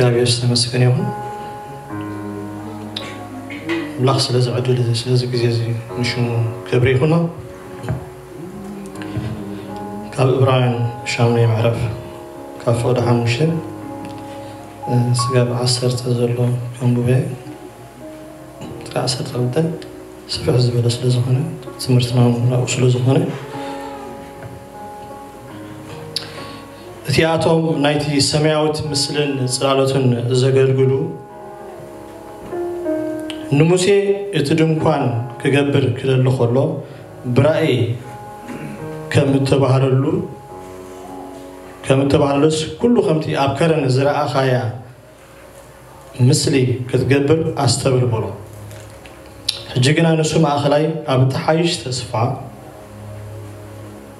تربية سما سكني هون ملاخ سلاز عدل سلاز كزيزي نشو كبري هنا كاب إبراهيم شامني معرف كاب فقد حمشن سقاب عصر تزلو كم بوبي عصر تلتن سفح زبالة سلاز هنا تمرتنا ناقو سلاز እቲኣቶም ናይቲ ሰማያዊት ምስልን ፅላሎትን ዘገልግሉ ንሙሴ እቲ ድንኳን ክገብር ክደሊ ከሎ ብራእ ከምተባሃለሉ ከም እተባሃለሉስ ኩሉ ከምቲ ኣብ ከረን ዝረኣኻያ ምስሊ ክትገብር ኣስተብል በሎ ሕጂ ግና ንሱ ማእኸላይ ኣብ እተሓይሽ ተስፋ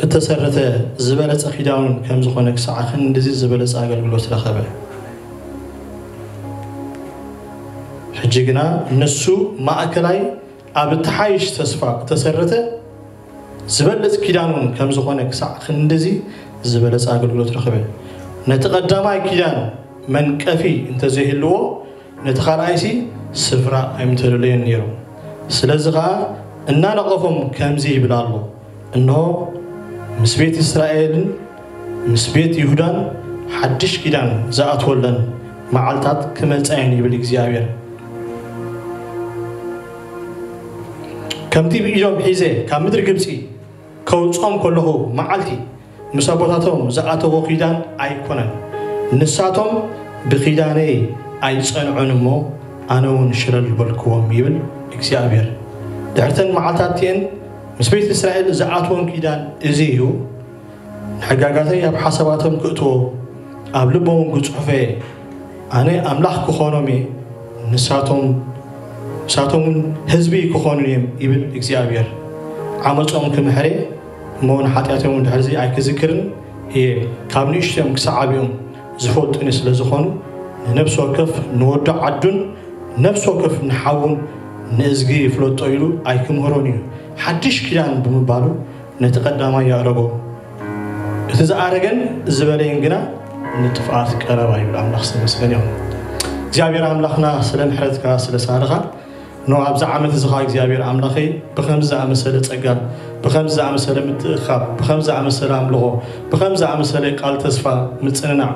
እተሰረተ ዝበለፀ ኺዳውን ከም ዝኾነ ክሳዕ ክንድዚ ዝበለፀ ኣገልግሎት ረኸበ ሕጂ ግና ንሱ ማእከላይ ኣብ እተሓይሽ ተስፋ ክተሰረተ ዝበለፅ ኪዳን እውን ከም ዝኾነ ክሳዕ ክንድዚ ዝበለፀ ኣገልግሎት ረኽበ ነቲ ቀዳማይ ኪዳን መንቀፊ እንተዘይህልዎ ነቲ ካልኣይሲ ስፍራ ኣይምተደለዮን ነይሩ ስለዚ ከዓ እናነቐፎም ከምዚ ይብል ኣሎ እንሆ مس بيت إسرائيل مس بيت يهودان حدش كده زات ولن مع التات كملت عيني بالك زيابير كم تيب إيران بحيزة كم مدر قبسي كوتهم كله مع التي مسابطاتهم زات وقيدان أي كنا نساتهم بقيدانه أي سن عنمو أنا ونشرل بالكوام يبل إكسيابير دعتن مع ምስ ቤት እስራኤል ዝኣትዎም ኪዳን እዚ እዩ ንሕጋጋተይ ኣብ ሓሳባቶም ክእትዎ ኣብ ልቦም ግፅሑፈ ኣነ ኣምላኽ ክኾኖም እየ ንሳቶም ንሳቶም እውን ህዝቢ ክኾኑ እዮም ይብል እግዚኣብሔር ዓመፆም ክምሕረ እሞውን ሓጢኣቶም ድሕርዚ ኣይክዝክርን እየ ካብ ንእሽትዮም ክሰዓብዮም ዝፈልጥኒ ስለ ዝኾኑ ንነብሲ ወከፍ ንወዶ ዓዱን ነብሲ ወከፍ ንሓውን ንእዝጊ ይፍለጦ ኢሉ ኣይክምህሮን እዩ ሓድሽ ኪዳን ብምባሉ ነቲ ቀዳማይ ያዕረጎ እቲ ዝኣረገን ዝበለየን ግና ንጥፍኣት ቀረባ ይብል ኣምላኽ ዝተመስገን እዮም እግዚኣብሔር ኣምላኽና ስለ ምሕረትካ ስለ ሳርኻ ኖ ኣብዚ ዓመት እዚ ኻ እግዚኣብሔር ኣምላኸይ ብከምዚ ዝኣመሰለ ፀጋ ብከምዚ ዝኣመሰለ ምትእኻብ ብከምዚ ዝኣመሰለ ኣምልኾ ብከምዚ ዝኣመሰለ ቃል ተስፋ ምፅንናዕ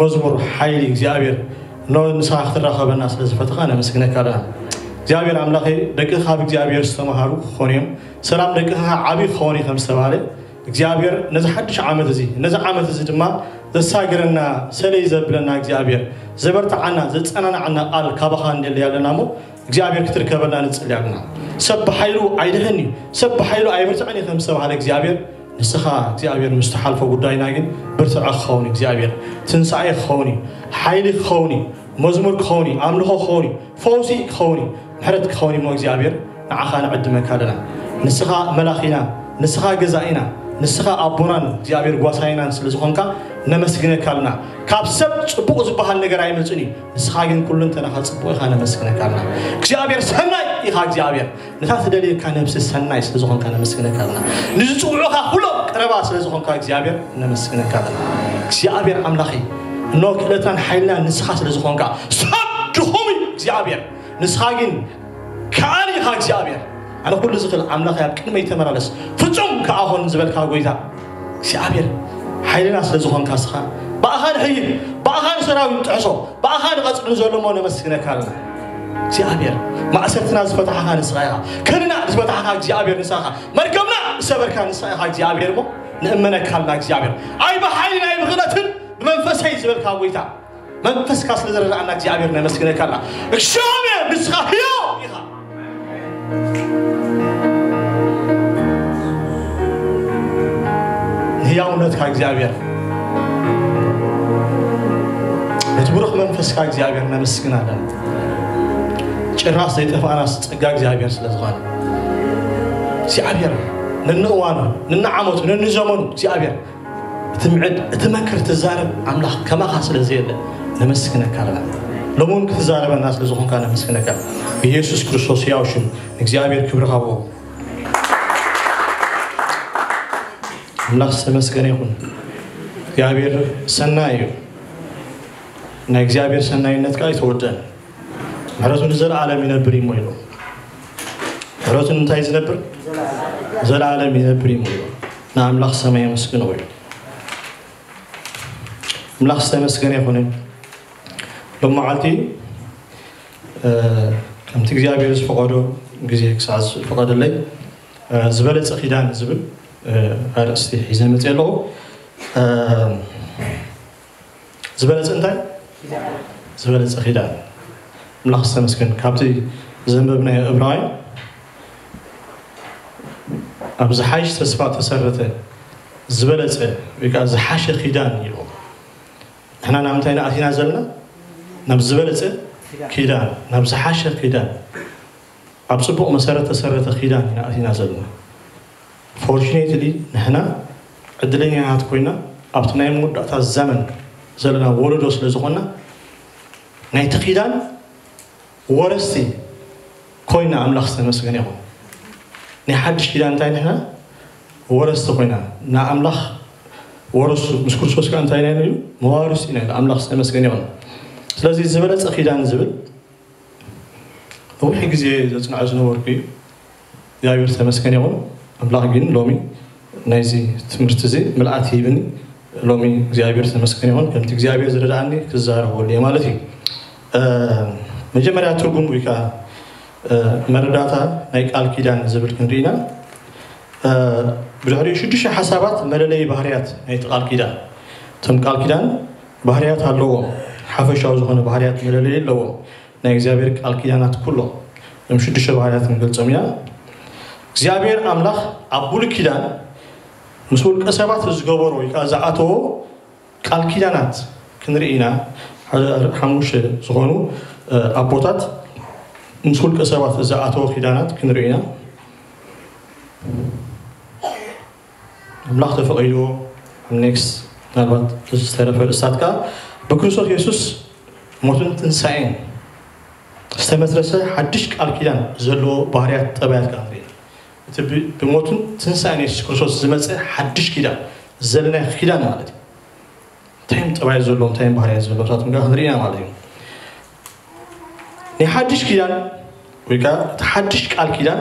መዝሙር ሓይሊ እግዚኣብሔር ኖ ንስኻ ክትራኸበና ስለ ዝፈትኻ ነመስግነካ ኣለና እግዚአብሔር አምላኸ ደቅኻ ብእግዚአብሔር ዝተምሃሩ ክኾኑ እዮም ሰላም ደቅኻ ዓብዪ ክኸውን እዩ ከም ዝተባሃለ እግዚኣብሔር ነዚ ሓድሽ ዓመት እዚ ነዚ ዓመት እዚ ድማ ዘሳግረና ሰለይ ዘብለና እግዚኣብሔር ዘበርትዓና ዘፀናንዓና ቃል ካባኻ ንደለይ ኣለና እሞ እግዚኣብሔር ክትርከበልና ንፅሊ ኣለና ሰብ ብሓይሉ ኣይድህን እዩ ሰብ ብሓይሉ ኣይብርትዕን እዩ ከም ዝተባሃለ እግዚኣብሔር ንስኻ እግዚኣብሔር ምስ ተሓልፎ ጉዳይና ግን ብርትዐ ክኸውን እዩ እግዚኣብሔር ትንሳኤ ክኸውን እዩ ሓይሊ ክኸውን እዩ መዝሙር ክኸውን እዩ ኣምልኾ ክኸውን እዩ ፈውሲ ክኸውን እዩ ሕረት ክኸውን እዩ ሞ እግዚኣብሔር ንዓኻ ንዕድመካ ኣለና ንስኻ መላኽ ኢና ንስኻ ገዛ ኢና ንስኻ ኣቦናን እግዚኣብሔር ጓሳይናን ስለ ዝኾንካ ነመስግነካ ኣለና ካብ ሰብ ፅቡቕ ዝበሃል ነገር ኣይመፅን እዩ ንስኻ ግን ኩሉ እንተናኻ ፅቡቕ ኢኻ ነመስግነካ ኣለና እግዚኣብሔር ሰናይ ኢኻ እግዚኣብሔር ነታ ተደልየካ ነብሲ ሰናይ ስለ ዝኾንካ ነመስግነካ ኣለና ንዝፅውዑኻ ኩሎም ቀረባ ስለ ዝኾንካ እግዚኣብሔር ነመስግነካ ኣለና እግዚኣብሔር ኣምላኺ እኖ ክእለትናን ሓይልና ንስኻ ስለ ዝኾንካ ሰብ ድኹም እዩ እግዚኣብሔር ንስኻ ግን ከኣኒ ኢኻ እግዚኣብሔር ኣነ ኩሉ ዝኽእል ኣምላኽ ኣብ ቅድመይ ተመላለስ ፍጹም ከኣኾን ዝበልካ ጎይታ እግዚኣብሔር ሓይልና ስለ ዝኾንካ ስኻ ብኣኻ ንሕይብ ብኣኻ ንሰራዊት ጥሕሶ ብኣኻ ንቐፅሊ ዘሎሞ ነመስግነካ ኣለና እግዚኣብሔር ማእሰርትና ዝፈታሕኻ ንስኻ ኢኻ ከንና ዝፈታሕካ እግዚኣብሔር ንስኻ መርገምና ዝሰበርካ ንስኻ ኢኻ እግዚኣብሔር እሞ ንእመነካ ኣለና እግዚኣብሔር ኣይ ብሓይልን ኣይ ብኽእለትን ብመንፈሰይ ዝበልካ ጎይታ መንፈስ ካስለዘረላና እግዚአብሔር ነው መስክረካላ እግዚአብሔር ንስኻ ህያው ኢኻ ህያውነት ከእግዚአብሔር ነቲ ብሩህ መንፈስ ከእግዚአብሔር ነመስግናለን ጭራስ ዘይጠፋናስ ፀጋ እግዚአብሔር ስለዝኾነ እግዚአብሔር ነንእዋኑ ነንዓመቱ ነንዘመኑ እግዚአብሔር እቲ ምዕድ እቲ መክር ትዛረብ ኣምላኽ ከማኻ ስለዘየለን ንመስክነካ ኣለና ሎሚ እውን ክትዛረበና ስለ ዝኾንካ ነመስክነካ ብኢየሱስ ክርስቶስ ያው ሽም እግዚኣብሔር ክብሪ ኣምላኽ ዝተመስገነ ይኹን እግዚኣብሔር ሰናይ እዩ ናይ እግዚኣብሔር ሰናይነት ከዓ ይተወደን ምሕረቱ ንዘለዓለም ይነብር እዩ ሞ ኢሉ ምሕረቱ እንታይ ዝነብር ዘለዓለም ይነብር እዩ ሞ ኢሉ ንኣምላኽ ሰማይ የመስግን ወይ ኣምላኽ ዝተመስገነ لما عالتي كم تجزي أبي بس فقدو جزي إكساز فقد اللي زبالة سخيدان زبل أرستي حزام تيلو زبالة أنت زبالة سخيدان ملخص مسكن كابتي زنب ابن إبراهيم أبو زحاش تسمع تسرته زبالة ويكا زحاش الخيدان يلو احنا نعمتين أثينا زلنا نبزبلت كيدا نبزحاش كيدا أبسبو مسارة سارة كيدا هنا أتينا زلنا fortunately نحنا عدلنا عاد كوينا أبتنا يمد أتا الزمن زلنا وردوس لزقنا نيت كيدا ورستي كوينا أملاخ سنمسكن يقول نحدش كيدا نتاين هنا ورستي كوينا نأملاخ ورس مسكوت سوسكان تاين هنا موارس هنا أملاخ سنمسكن يقول ስለዚ ዝበለፀ ኪዳን ዝብል ንዊሕ ግዜ ዘፅንዖ ዝነበርኩ እዩ እግዚኣብሔር ተመስገን ይኹን ኣምላኽ ግን ሎሚ ናይዚ ትምህርቲ እዚ ምልኣት ሂብኒ ሎሚ እግዚኣብሔር ተመስገን ይኹን ከምቲ እግዚኣብሔር ዝረዳእኒ ክዛረበሉ እየ ማለት እዩ መጀመርያ ትርጉም ወይ ከዓ መረዳእታ ናይ ቃል ኪዳን ዝብል ክንርኢና ብድሕሪ ሽዱሽተ ሓሳባት መለለይ ባህርያት ናይቲ ቃል ኪዳን እቶም ቃል ኪዳን ባህርያት ኣለዎም حفش او زهون بحريات مللي لو نيزابير الكيانات كله نمشي دشه بحريات مجل زميا زيابير املاح ابول كيدان مسؤول كسبات زغبرو يكازاتو الكيانات كنرينا حموش زهونو ابوتات مسؤول كسبات زاتو كيدانات كنرينا املاح تفقيدو نيكس نابات تستهدف الاستاذ بكريستوس يسوس موتن تنسائن ዝተመስረሰ ሓድሽ ቃል ኪዳን ዘለዎ ባህርያት ጠባያት ካፍሪ እቲ ብሞቱን ትንሳኤን የሱስ ክርስቶስ ዝመፀ ሓድሽ ኪዳን ዘለና ኪዳን ማለት እዩ እንታይም ጠባይ ዘለዎ እንታይም ባህርያት ዘለዎ ሳትም ጋር ክንሪኢና ማለት እዩ ናይ ሓድሽ ኪዳን ወይ ከዓ እቲ ሓድሽ ቃል ኪዳን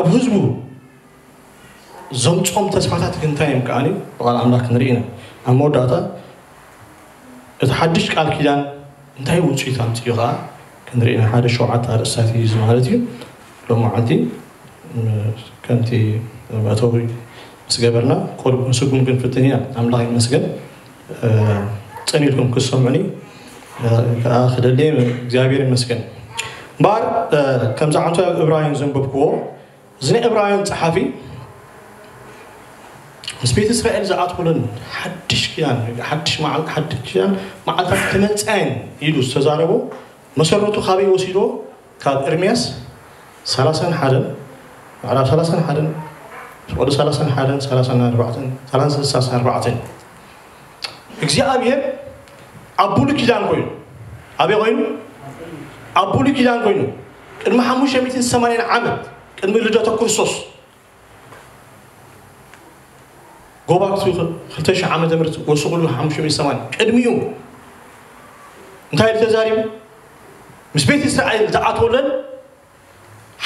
ኣብ ህዝቡ ዘምፆም ተስፋታት ግን እንታይ እዮም ከዓኒ ብቓል ኣምላክ ንሪኢና ኣብ መወዳእታ እቲ ሓድሽ ቃል ኪዳን እንታይ ውፅኢት ኣምፅኡ ከዓ ክንርኢ ናይ ሓደ ሸውዓተ ኣርእስታት እዩ ማለት እዩ ሎም መዓልቲ ከምቲ መእተዊ ምስ ገበርና ቆልብ ምስኩም ግን ፍትን ኢና ኣምላኽ ይመስገን ፀኒልኩም ክሰምዑኒ ከዓ ክደልየ እግዚኣብሔር ይመስገን እምበር ከምዚ ዓንቶ ዕብራይን ዘንበብክዎ እዚ ናይ ዕብራይን ፀሓፊ بيت إسرائيل زعاتهن حدش كيان حدش مع حدش كيان مع ذلك تملت أين يدوس تزاربو مسرته خابي وسيرو كاد إرمياس سلاسن حدن على سلاسن حدن ورد سلاسن حدن سلاسن أربعتن سلاسن سلاسن أربعتن إخزي أبيه أبولي كيان كوين أبي كوين أبولي كيان كوين المحمود شميتين سمانين عمد كان من رجعت كرسوس ጎባክቱ 2000 ዓመተ ምህረት ወስቁሉ 580 ቅድሚኡ እንታይ ተዛሪቡ ምስ ቤት እስራኤል ዝኣተወለን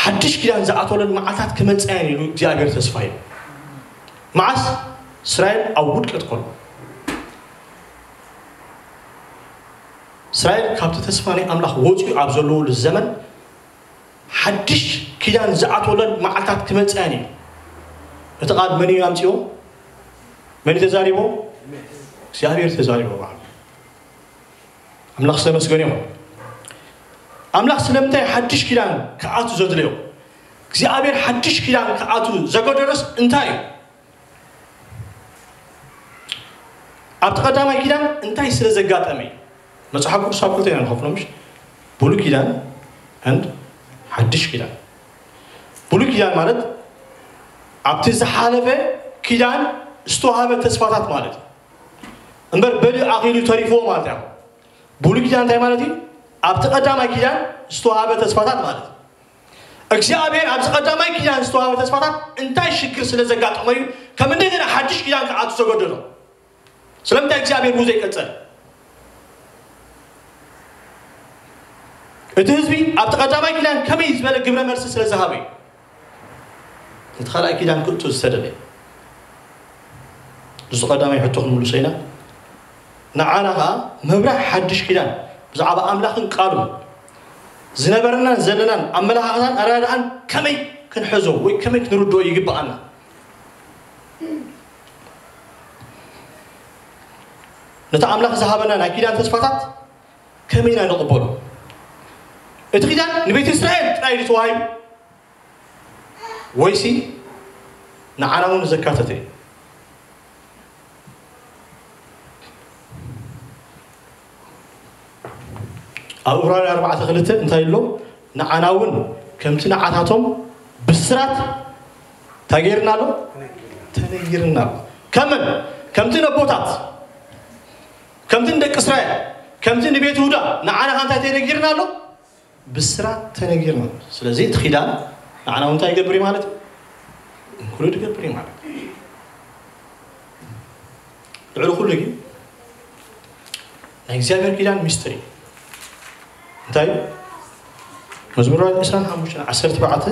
ሓድሽ ኪዳን ዝኣተወለን መዓልታት ክመፅያን ኢሉ እግዚኣብሔር ተስፋ እዩ መዓስ እስራኤል ኣብ ውድቀት ኮኑ እስራኤል ካብቲ ተስፋ ናይ ኣምላኽ ወፂኡ ኣብ ዘለውሉ ዘመን ሓድሽ ኪዳን ዝኣተወለን መዓልታት ክመፅያን እዩ እቲ ቓል መን እዩ ኣምፅኦ መን ተዛሪቦ እግዚአብሔር ተዛሪቦ ማለት አምላክ ተመስገን ይሁን ኣምላክ ስለምንታይ ሓድሽ ኪዳን ክኣቱ ዘድለዮ እግዚኣብሔር ሓድሽ ኪዳን ክኣቱ ዘገደረስ እንታይ እዩ ኣብቲ ቀዳማይ ኪዳን እንታይ ስለ ዘጋጠመ እዩ መፅሓፍ ቅዱስ ኣብ ክልተ ኢና ንኸፍሎምሽ ብሉይ ኪዳን ንድ ሓድሽ ኪዳን ብሉይ ኪዳን ማለት ኣብቲ ዝሓለፈ ኪዳን ዝተዋህበ ተስፋታት ማለት እዩ እምበር በሊ ዓኺሉ ተሪፎ ማለት እያ ብሉይ ኪዳን እንታይ ማለት እዩ ኣብቲ ቀዳማይ ኪዳን ዝተዋሃበ ተስፋታት ማለት እዩ እግዚኣብሔር ኣብዚ ቀዳማይ ኪዳን ዝተዋሃበ ተስፋታት እንታይ ሽግር ስለ ዘጋጠመ እዩ ከም እንደገና ሓድሽ ኪዳን ክኣቱ ዘገደሎ ስለምንታይ እግዚኣብሔር ብዙ ይቀፀል እቲ ህዝቢ ኣብቲ ቀዳማይ ኪዳን ከመይ ዝበለ ግብረ መርሲ ስለ ዝሃበ እዩ እቲ ካልኣይ ኪዳን ክእቱ ዝተደለየ بزو قدامي حتوخ ملوسينا نعانا غا مبرح حدش كيدان بزو عبا أملاخن قادم زنبرنا زلنا أملاها غدان أرادا أن كمي كن كنحزو وي كمي كن كنردو يقبع أنا نتا أملاخ زهابنا ناكيدان تسفاتات كمينا نقبولو اتخيدان نبيت إسرائيل تنايد توهي ويسي نعانا غون زكاتتين ኣብ ዕብራውያን ኣርባዕተ ክልተ እንታይ ኢሎም ንዓና እውን ከምቲ ንዓታቶም ብስራት ታገይርና ኣሎ ተነይርና ኣሎ ከመን ከምቲ ነቦታት ከምቲ ንደቂ እስራኤል ከምቲ ንቤት ይሁዳ ንዓና ኸ እንታይ ተነጊርና ኣሎ ብስራት ተነጊርና ኣሎ ስለዚ እቲ ኺዳን ንዓና እውን እንታይ ይገብር እዩ ማለት እዩ እንክሉ ይገብር እዩ ማለት እዩ ልዕሊ ኩሉ ግን ናይ እግዚኣብሔር ኪዳን ሚስጢር እዩ እንታይ እዩ መዝሙር 25 17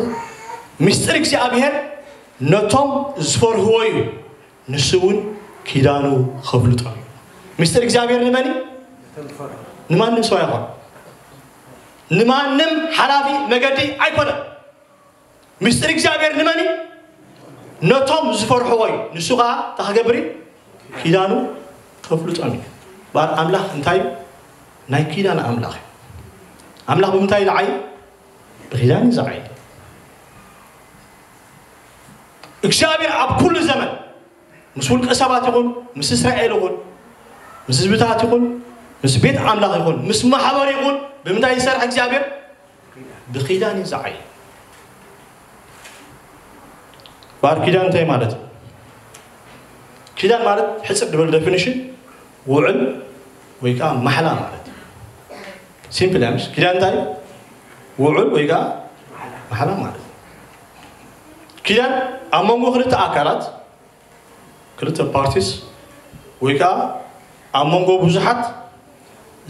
ምስጢር እግዚኣብሔር ነቶም ዝፈርህዎ እዩ ንሱ እውን ኪዳኑ ከፍልጦ እዩ ምስጢር እግዚኣብሔር ንመን ንማንም ሰብ ኣይኮነ ንማንም ሓላፊ መገዲ ኣይኮነን ምስጢር እግዚኣብሔር ንመን ነቶም ዝፈርሕዎ እዩ ንሱ ከዓ እንታይ ክገብር ኪዳኑ ከፍልጦም እዩ በኣል ኣምላኽ እንታይ ናይ ኪዳን ኣምላኽ እዩ أملاك بمتاي لعي بخزان زعي إكسابي أب كل زمن مسؤول كسبات يقول مس إسرائيل يقول مس بيتات يقول مس بيت أملاك يقول مس محبر يقول بمتاي سر إكسابي بخزان زعي بار كيدان تاي مالت كيدان مالت حسب دبل ديفينيشن وعل ويكا محلا مالت ሲምፕል ያለች ኪዳን እንታይ ውዑል ወይ ከዓ ባህላ ማለት እዩ ኪዳን ኣብ መንጎ ክልተ ኣካላት ክልተ ፓርቲስ ወይ ከዓ ኣብ መንጎ ብዙሓት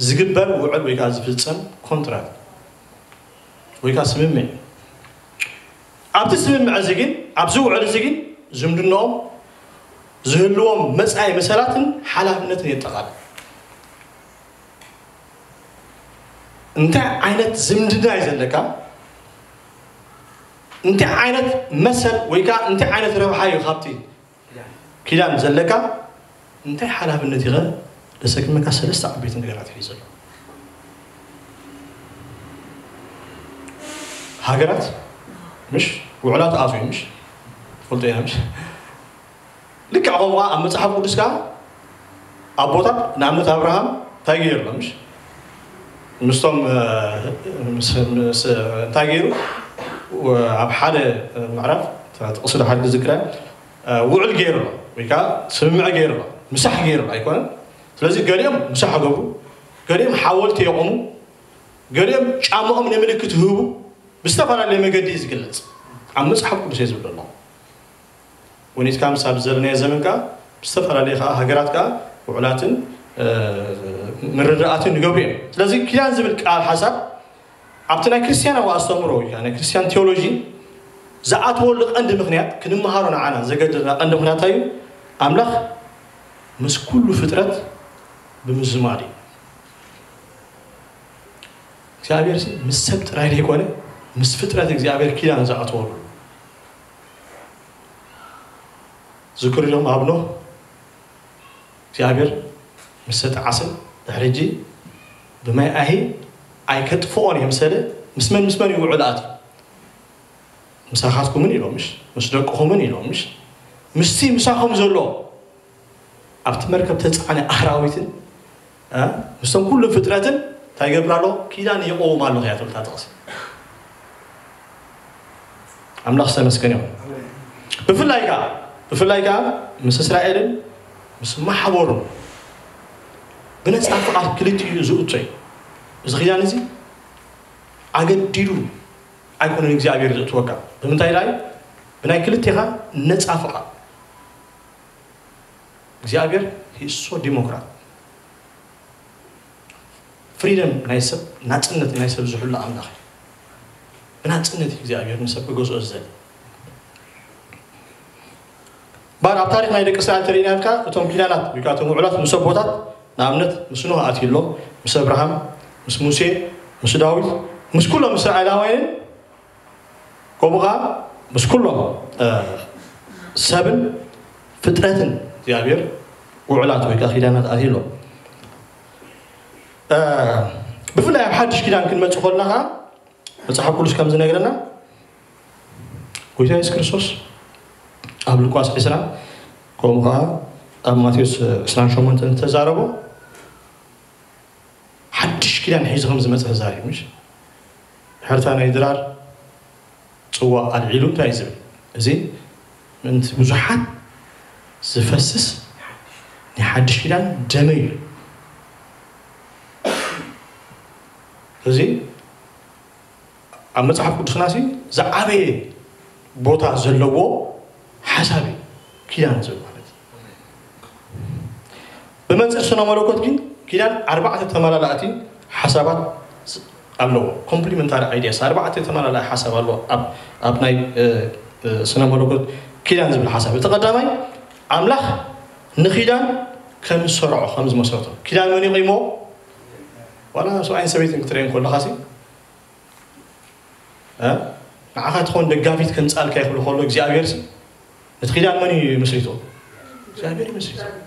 ዝግበር ውዕል ወይ ከዓ ዝፍፀም ኮንትራት ወይ ከዓ ስምምዕ ኣብቲ ስምምዕ እዚ ግን ኣብዚ ውዕል እዚ ግን ዝምድንኦም ዝህልዎም መፃኢ መሰላትን ሓላፍነትን የጠቃልል أنت عينت زمدنا يزلك أنت عينت مثل ويكا أنت عينت ربح هاي خابتي كلام أنت حالها بالنتيجة لسك ما كسر عبيت نقرات في زلك هاجرات مش وعلات آتوي مش قلت يا مش لك عقوبة أما تصحب قدسك أبوتا نعمت أبراهام تغيير مش ምስቶም ምስ እንታይ ገይሩ ኣብ ሓደ ምዕራፍ ጥቕሲ ድሓድ ዝክረ ውዕል ገይሩ ወይ ከዓ ስምምዕ ገይሩ ምሳሕ ገይሩ ኣይኮነን ስለዚ ገሊኦም ምሳሕ ገብሩ ገሊኦም ሓወልቲ የቆሙ ገሊኦም ጫምኦም ንምልክት ህቡ ብዝተፈላለየ መገዲ እዩ ዝግለፅ ኣብ መፅሓፍ ቅዱስ እየ ዝብል ኣለኹ ወኒትካ ምስ ኣብ ዘለናየ ዘመን ከዓ ብዝተፈላለየ ከዓ ሃገራት ከዓ ውዕላትን مرراتي نجوبين لازم كيان زبل قال حسب ابتنا كريستيانا واستمروا يعني كريستيان تيولوجي زعات ولق عند مغنيات كن مهارون عنا زجد عند مغنياتي املخ مس كل فطرت بمزماري اغزابير مس سبت راي يكون مس فطرت اغزابير كيان زعات ولق ذكر لهم ابنه اغزابير مسات عسل هرجي بما أهي أي كتفور يا مسألة مسمن مسمن يقول عاد مساخاتكم من يلومش مش دركهم من يلومش مش سي مساخهم زلو أبت مركب أنا أهراويتن أه؟ مستم كل فترة تايقر برالو كيلان يقوه مال مغياتو لتاتغس أم لخصة مسكنيو بفلايكا بفلايكا مس إسرائيل مس محورو ብነፃ ፍቓድ ክልት እዩ ዝእቶ እዩ እዚ ክዳን እዚ ኣገዲዱ ኣይኮነን እግዚኣብሔር ዘእትወካ ብምንታይ ዳዩ ብናይ ክልቴኻ ነፃ ፍቓድ እግዚኣብሔር ሂሶ ዲሞክራት ፍሪደም ናይ ሰብ ናፅነት ናይ ሰብ ዝሕሉ ኣምላኽ እዩ ብናፅነት እግዚኣብሔር ንሰብ ክገዝኦ ዝዘል ባር ኣብ ታሪክ ናይ ደቂ እስራኤል ተርእናትካ እቶም ኪዳናት ወይከዓ እቶም ውዕላት ንሰቦታት نعمت مسنو عتيلو مس ابراهام مس موسى مس داوود مس كلهم مس علاوين كوبغا مس كلهم سبن فترتن ديابير وعلات ويكا خيدانات عتيلو بفنا يا حدش كده يمكن ما تخلناها بس حكوا لش كم زنا قرنا ويتا كريستوس قبل كواس إسلام كومغا أب ماتيوس إسلام شومنتن تزاربو حدش كده نحيزهم زمتة زاري مش حرت أنا إدرار توا العلوم تعزب زين من بزحان زفسس نحدش كده جميل زين أما صاحب كتب ناسي زعابي بوتا زلوا حسابي كده نزل بمن سرسنا ملوكات جين كلا أربعة تمارا تمرات حسبت أبلو كومبلمنتار ايدياس أربعة تمارا لا حسب أبلو أب أبناي آه، آه، سنة مرقد كلا نزبل الحسب تقدامي أملاخ نخيدا كم سرعة خمس مسرات كلا مني قيمو ولا سو عين سويت كترين كل خاسي ها ንዓኻ ትኾን ደጋፊት ክንፃልካ ይኽእሉ ከሎ እግዚኣብሔርሲ እቲ ክዳን መን እዩ መስሪቱ እግዚኣብሔር مسرتو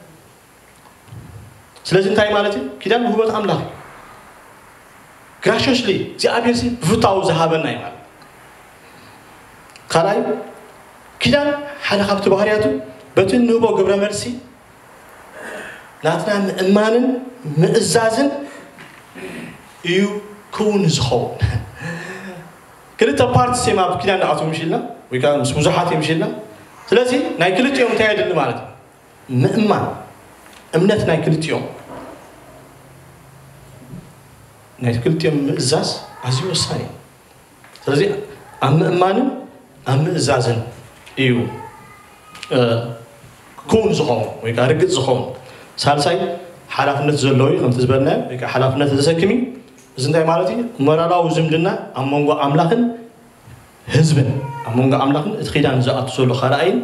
سلازم تاي مالتي كيدان هو بتاملا graciously زي أبيرسي فتاو ذهابنا يا مال خلاي كيدان حال خبط بحرياتو بتن نوبو قبر مرسي لا تنا إمانا مئزازن يو كون زخون كل تبارت سيما بكيدان دعاتو مشيلنا ويكان مزحاتي مشيلنا سلازي نايكلت يوم تايد اللي مالتي مئمان እምነትና ክልት እዮም ናይ ክልትዮም ምእዛዝ ኣዝዩ ወሳኒ እዩ ስለዚ ኣብ ምእማንን ኣብ ምእዛዝን እዩ ክውን ዝኸውን ወይ ከዓ ርግፅ ዝኸውን ሳልሳይ ሓላፍነት ዘለዎ እዩ ከምቲ ዝበልናዮ ወይ ከዓ ሓላፍነት ዘሰክም እዩ እዚ እንታይ ማለት እዩ ሞራላዊ ዝምድና ኣብ መንጎ ኣምላኽን ህዝብን ኣብ መንጎ ኣምላኽን እቲ ኺዳን ዝኣቱ ዘሎ ካልኣይን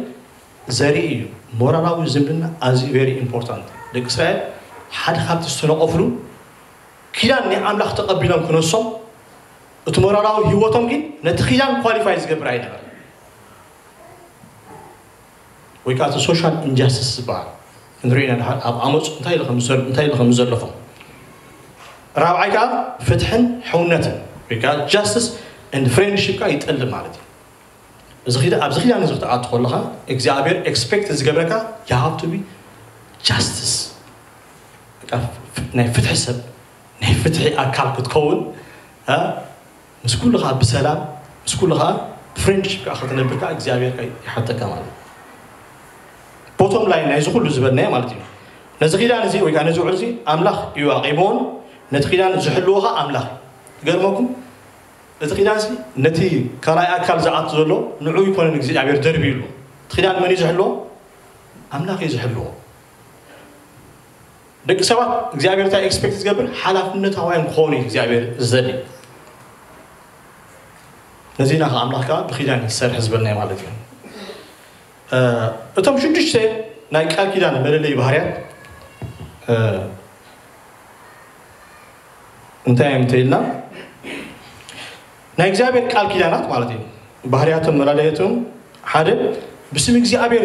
زريء مورالوي زمن أزي very important. لإسرائيل حد خبط السنة أفرو كيان نعمل تقبلهم كنصم اتمرراو هيوتهم كين نتخيان qualifies جبراي نبر ويكاتو social injustice بار نرينا نحن أب أمس انتهي لخم زر انتهي لخم زر لفهم رابعي كاب فتحن حونتن ويكات justice and friendship كا يتقل مالتي زخيرة أبزخيرة أنا زخت أتقول لها إخبار إكسبكت زغبركا يهاب تبي جاستس نه فتح سب نه فتح أكال كتكون ها مش كل غاب بسلام مش كل غاب فرنش كأخذنا بركا إخبار كي حتى كمان بوتوم لاين نه زخو لزبر نه مالتين نزخيرة أنا زي ويك أنا زخو زي أملاخ يواقيبون نتخيرة زحلوها أملاخ قرمكم እቲ ክዳን እዚ ነቲ ካልኣይ ኣካል ዝኣቱ ዘሎ ንዑ ይኮነን እግዚኣብሔር ደርቢ ኢሉ እቲ ክዳን መን እዩ ዝሕልዎ ኣምላኽ እዩ ዝሕልዎ ደቂ ሰባት እግዚኣብሔር እንታይ ኤክስፔክት ዝገብር ሓላፍነታዋይ ክኾኑ እዩ እግዚኣብሔር ዝደሊ ነዚ ና ኣምላኽ ከዓ ብኪዳን ዝሰርሕ ዝበልናይ ማለት እዩ እቶም ሽዱሽተ ናይ ቃል ኪዳን መለለይ ባህርያት እንታይ እዮም እንተኢልና ናይ እግዚኣብሔር ቃል ኪዳናት ማለት እዩ ባህርያቶም መላለየቶም ሓደ ብስም እግዚኣብሔር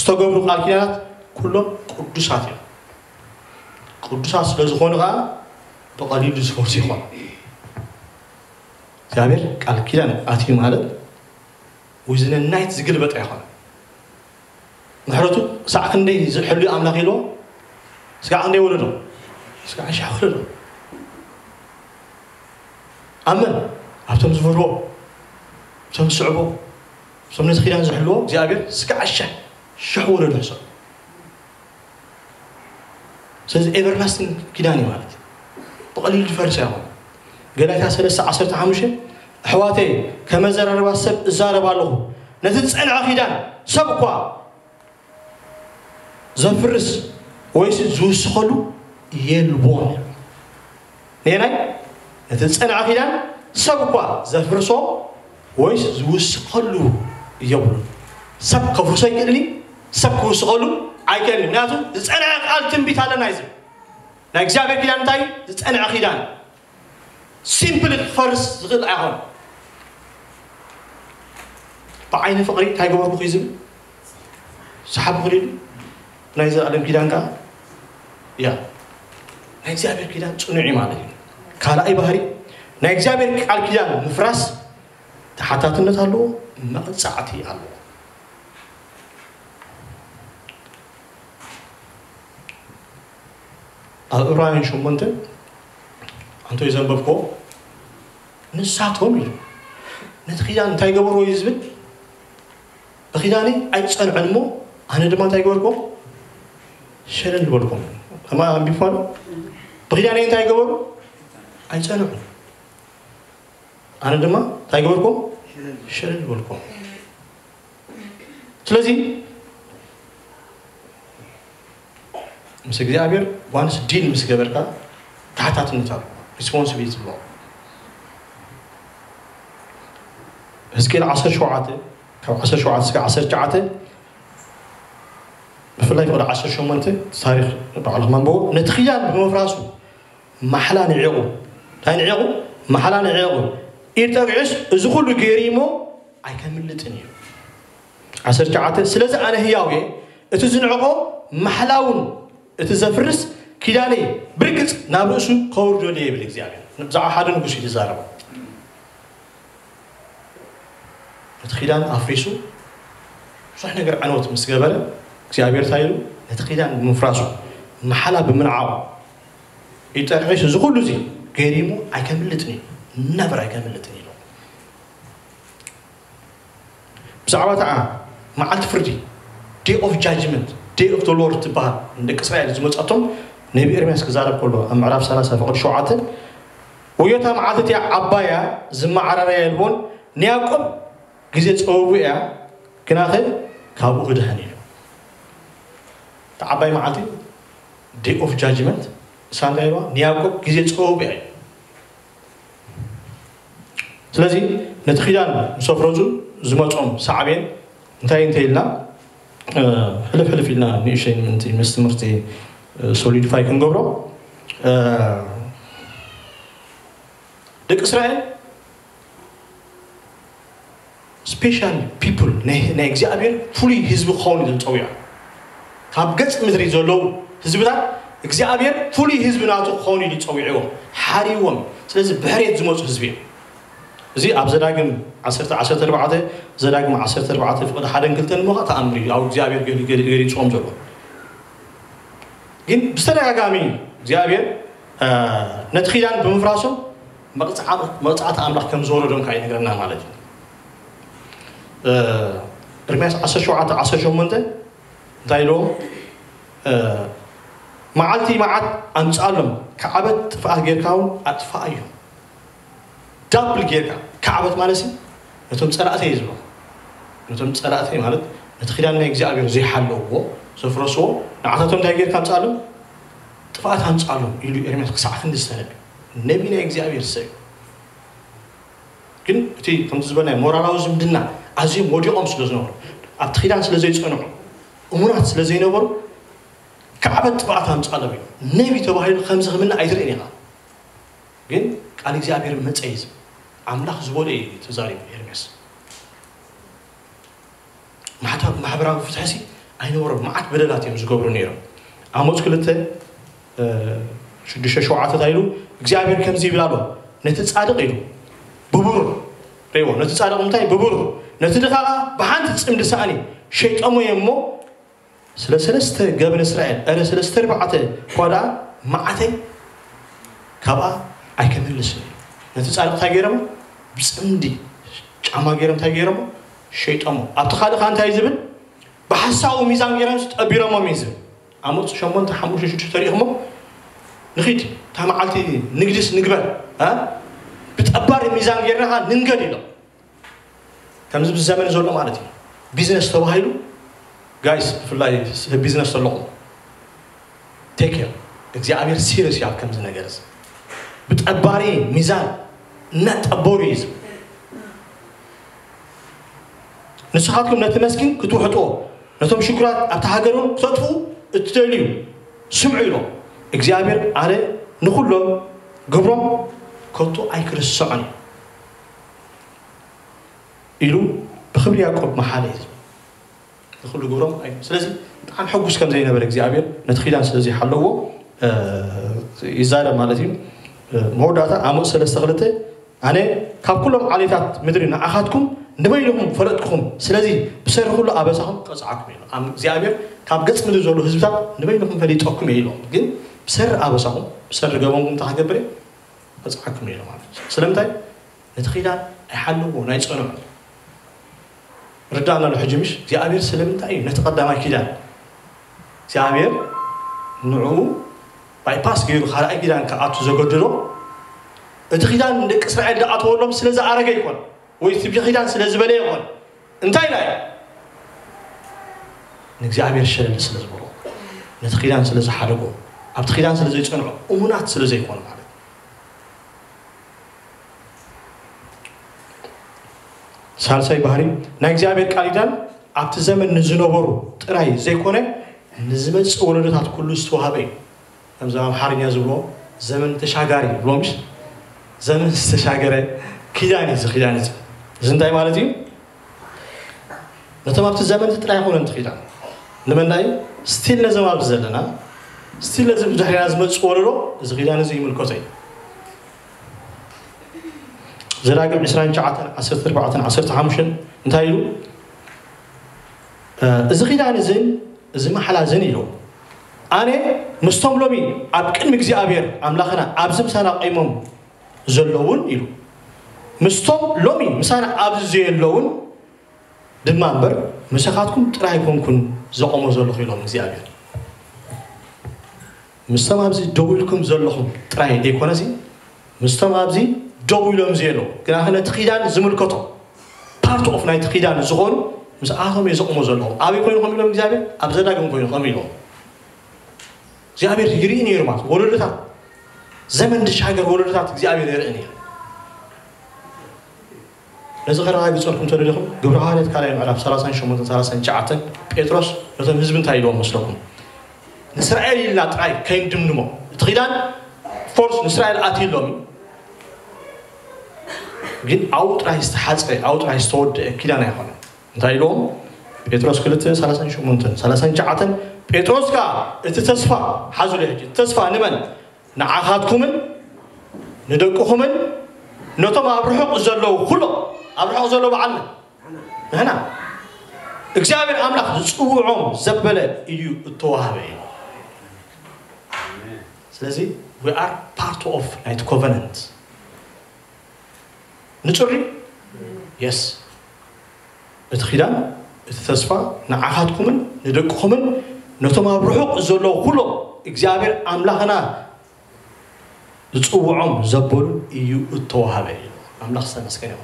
ዝተገብሩ ቃል ኪዳናት ኩሎም ቅዱሳት እዮም ቅዱሳት ስለዝኾኑ ከዓ ብቐሊሉ ዝፈርሱ ይኾኑ እግዚኣብሔር ቃል ኪዳን ኣትዩ ማለት ውዝንናይት ዝግልበጣ ይኾነ ምሕረቱ ሳዕ ክንደይ ሕልዩ ኣምላኽ ኢልዎ ስጋዕ ክንደይ ወለዶ ስጋዕ ሻ ወለዶ ኣመን ኣብቶም ዝበልዎ እቶም ዝስዕቦ እቶም ነቲ ኪዳን ዝሕልዎ እግዚኣብሔር ስካዕ ሽሕ ሽሕ ወለዶ ሕሶ ስለዚ ኤቨርላስቲንግ ኪዳን እዩ ማለት ብቐሊሉ ዝፈርሰ ይኹን ገላትያ 3 15 ኣሕዋተይ ከመዘራርባ ሰብ እዛረባ ኣለኹ ነቲ ዝፀንዐ ኪዳን ሰብ እኳ ዘፍርስ ወይስ ዝውስኸሉ የልቦን ነናይ ነቲ ዝፀንዐ ኪዳን ሰብ እኳ ዘፍርሶ ወይስ ዝውስኸሉ የብሉ ሰብ ከፍርሶ ይክእልኒ ሰብ ክውስኸሉ ኣይክእልኒ ምክንያቱ ዝፀንዐ ቃል ትንቢት ኣለና ይዝ ናይ እግዚኣብሔር ኪዳን እንታይ ዝፀንዐ ኪዳን ሲምፕል ክፈርስ ዝኽእል ኣይኮን ብዓይኒ ፍቕሪ እንታይ ገበርኩ እዩ ዝብል ሰሓብ ፍቕሪ ኢሉ ናይ ዘለኣለም ኪዳን ከዓ ያ ናይ እግዚኣብሔር ኪዳን ፅኑዕ እዩ ማለት እዩ ካልኣይ ባህሪ نيجابير كالكيان مفرس حتى تنتهلو ما ساعتي الله الرأي شو مانت أنتو يزن بفكو نسات هم يلو نتخيان تاي قبرو يزبن بخيداني أيت سأل عنمو أنا دما تاي قبركو شرن قبركو أما أم بفعلو بخيداني تاي قبرو أيت سأل عنمو أنا دما تايجو لكم شرد لكم سلازي مس እግዚአብሔር ዋንስ ዲል ምስ ገበርካ ታሕታትነት አሉ ሪስፖንሲቢሊቲ ዝብሎ ህዝቅኤል 17 ካብ 17 ስጋ 19 ብፍላይ ፍቅዲ 18 ታሪክ ባዕልኩም ኣንበቡ ነቲ ክያድ ብምፍራሱ ማሕላ ንዕቑ እንታይ ንዕቑ ማሕላ ንዕቑ إرتقعش زخول جريمو أي كم لتنيه عسر جعته سلزة أنا هياوي اتزنعقو محلاون اتزفرس كداني بركت نابوسو قور جولي بليك زيابين نبزع حدا نقوشي تزاربو نتخيلان أفريسو صح نقر عنوت مسقبلة زيابير تايلو نتخيلان مفراسو محلا بمنعاو إرتقعش زخول زي جريمو أي كم لتنيه ናብራይ ከመልእትን ኢሉ ብዛዕባ ከዓ መዓልቲ ፍርዲ ዴ ኦፍ ጃጅመንት ዴ ኦፍ ሎርድ ትበሃል ንደቂ እስራኤል ዝመፀቶም ነቢ ኤርምያስ ክዛረብ ከሎ ኣብ ምዕራፍ 30 ፍቅድ 7 ወዮታ መዓልትት እያ ዓባያ ዝመዓራረያ የልቦን ንያቆብ ግዜ ፀበቡ እያ ግናኸ ካብኡ እድህን እዩ ዓባይ መዓልቲ ዴይ ኦፍ ጃጅመንት እሳ እንታይ ንያቆብ ግዜ ፀበቡ እያ እዩ سلزي نتخيلان مسافرزو زمتهم سعبين انتين تيلنا أه حلف حلف لنا نيشي من تي مستمرتي سوليد فاي كنغورو أه دك اسرائيل special people نه نه اجزاء بين fully حزب خون ده تويا كاب جت مدري زلوا حزب ده اجزاء بين fully حزب ناتو خون ده تويا يوم حري يوم سلسل بحرية زموت حزبين እዚ ኣብ ዘዳግም 14 ዘዳግም 14 ፍቅድ ሓደን ክልተን ሞ ተኣምር እዩ ኣብ እግዚኣብሔር ገሊፆም ዘሎ ግን ብተደጋጋሚ እግዚኣብሔር ነቲ ኪዳን ብምፍራሶም መቕፃዕቲ ኣምላኽ ከም ዝወረዶም ከዓ ይነገረና ማለት እዩ ኤርምያስ 17 18 እንታይ ኢሎም መዓልቲ መዓት ኣምፃሎም ካብ ዓበት ጥፋኣት ጌርካ ውን ኣጥፋ እዮም ዳብል ጌርካ ክዓበት ማለት ነቶም ፀላእተይ ዝበ ነቶም ፀላእተይ ማለት ነቲ ክዳን ናይ እግዚኣብሔር ዘይሓለውዎ ዘፍረስዎ ንዓታቶም እንታይ ጌርካ ንፃሎም ጥፋኣት ኣንፃሎም ኢሉ ኤርምያስ ክሳዕ ክንዲ ዝተነቢ ነቢ ናይ እግዚኣብሔር ሰብ እዩ ግን እቲ ከምቲ ዝበልናይ ሞራላዊ ዝምድና ኣዝዮም ወዲቖም ስለ ዝነበሩ ኣብቲ ክዳን ስለ ዘይፀንዑ እሙናት ስለ ዘይነበሩ ክዓበት ጥፋኣት ኣምፃሎም እዩ ነቢ ተባሂሉ ከምዚ ክምና ኣይትርእን ኢኻ ግን ቃል እግዚአብሔር መፀ ይዝ ኣምላኽ ዝበሎ እዩ ተዛሪቡ ኤርምያስ ማሕበራዊ ፍትሕሲ ኣይነበሮም መዓት በደላት እዮም ዝገብሩ ነይሮም ኣሞፅ ክልተ ሽዱሽተ ሸውዓተ ታይሉ እግዚኣብሔር ከምዚ ይብል ኣሎ ነቲ ጻድቕ ኢሉ ብቡር ርእዎ ነቲ ጻድቕ እንታይ ብቡር ነቲ ድኻ ብሓንቲ ፅምዲ ሰኣኒ ሸይጠሞ እየ እሞ ስለ ሰለስተ ገበን እስራኤል ረ ሰለስተ ርብዓተ እኳ ደኣ ማዓተይ ካብኣ يملسني نتسأل تاجرمو بسندي أما جرم تاجرمو شيطانو أتخاد خان تايزبن بحساو ميزان جرم أبيرمو ميزان أموت شمون تحموش شو تاريخمو نخيت تام عالتي نجلس نقبل ها بتأبار ميزان جرم هان ننقدي له كمز بالزمن زول مالتي بيزنس تبهايلو جايز في الله بيزنس تلقو تيك كير እግዚአብሔር ሲሪየስ ያብ ከምዝ ነገር بتأباري ميزان نت أبوريز نسخاتكم نتمسكين كتو حتو نتم شكرا أتحقنوا صدفوا اتتاليو سمعوا اكزيابير على نقول له قبرهم كتو اي كرسان إلو بخبر ياكوب محاليز نقول له قبرهم اي سلازي عن حقوس كم زينا بالاكزيابير نتخيلان سلازي حلوه آه يزاره مالتين መወዳእታ ኣሙፅ ሰለስተ ክልተ ኣነ ካብ ኩሎም ዓሌታት ምድሪ ንኣኻትኩም ንበይልኹም ፈለጥክኹም ስለዚ ብሰሪ ኩሉ ኣበሳኹም ቀፅዓኩም ኢሎ እግዚኣብሔር ካብ ገፅ ምድሪ ዘሎ ህዝብታት ንበይልኹም ፈሊጠኩም እየ ኢሎም ግን ብሰሪ ኣበሳኹም ብሰሪ ገበንኩም እንታክገብር ቀፅዓኩም እየ ኢሎ ማለት እዩ ስለምንታይ ነቲ ኺዳን ኣይሓልዎ ናይ ፀኑዕ ርዳእና ሎ ሕጂ ምሽ እግዚኣብሔር ስለምንታይ እዩ ነቲ ቀዳማይ ኪዳን እግዚኣብሔር ንዕኡ ባይፓስ ገይሩ ካልኣይ ኪዳን ክኣቱ ዘገድሎ እቲ ኪዳን ደቂ እስራኤል ዝኣተወሎም ስለዝኣረገ ይኮን ወይ እቲ ኪዳን ስለዝበለ ይኮን እንታይ ናይ ንእግዚኣብሔር ሸለለ ስለ ዝበሎ ነቲ ኪዳን ስለ ዝሓደጎ ኣብቲ ኪዳን ስለ ዘይፀንዑ እሙናት ስለ ዘይኮኑ ማለት ሳልሳይ ባህሪ ናይ እግዚኣብሔር ቃል ኪዳን ኣብቲ ዘመን ንዝነበሩ ጥራይ ዘይኮነ ንዝመፅእ ወለዶታት ኩሉ ዝተዋሃበ እዩ ከምዚ ኣምሓርኛ ዝብሎ ዘመን ተሻጋሪ ብሎምሽ ዘመን ዝተሻገረ ክዳን እዩ ክዳን እዚ እዚ እንታይ ማለት እዩ ነቶም ኣብቲ ዘመን ጥራይ ይኮነ እንትክዳን ንመና እዩ ስቲል ነዞም ኣብዚ ዘለና ስቲል ነዚ ብድሕሪና ዝመፅዎ ወለዶ እዚ ክዳን እዚ ይምልከቶ እዩ ዘዳግም 291415 እንታይ ኢሉ እዚ ክዳን እዝን እዚ ማሓላ እዝን ኢሎም ኣነ ምስቶም ሎሚ ኣብ ቅድሚ እግዚኣብሔር ኣምላኽና ኣብዚ ምሳና ቆይሞም ዘለውን ኢሉ ምስቶም ሎሚ ምሳና ኣብዚ ዘየለውን ድማ እምበር ምሳኻትኩም ጥራይ ኮንኩን ዘቆሞ ዘለኹ ኢሎም እግዚኣብሔር ምስቶም ኣብዚ ደው ኢልኩም ዘለኹም ጥራይ ደይኮነ ዚ ምስቶም ኣብዚ ደው ኢሎም ዘየለዉ ግና ነቲ ኪዳን ዝምልከቶ ፓርት ኦፍ ናይቲ ኪዳን ዝኾኑ ምስኣቶም እየ ዘቆሞ ዘለኹም ኣበይ ኮይኑኹም ኢሎም እግዚኣብሔር ኣብ ዘዳግም ኮይኑኹም ኢሎም زیابیر هیچی نیرو مات ولر دات زمان دشاعر ولر دات زیابیر هر اینی نزخر آبی صورت کنترل دخو دوره حالت کاریم علاف سراسر شومت سراسر چعتن پیتروس نزد نزبن تایلون مسلمون نسرایل لاترای دم نمو تقریباً فورس نسرایل آتیلون گن آوت رایست حذف آوت رایست ود کیلا نه خونه تایلون پیتروس کلته سراسر شومت سراسر چعتن بيتروس كا إذا تصفى حزول يجي تصفى نمن نعهاتكمن ندقكمن نتم أبرح زلوا كله أبرح زلوا بعلم هنا إخبار أملاك زوعهم زبلة يو التوابع سلزي we are part of night covenant نتوري yes بتخيلان التصفى نعهاتكمن ندقكمن ነቶም ኣብ ርሑቕ ዘለዉ ኩሎም እግዚኣብሔር ኣምላኽና ዝፅውዖም ዘበሉ እዩ እተዋሃበ እዩ ኣምላኽ ዝተመስገነ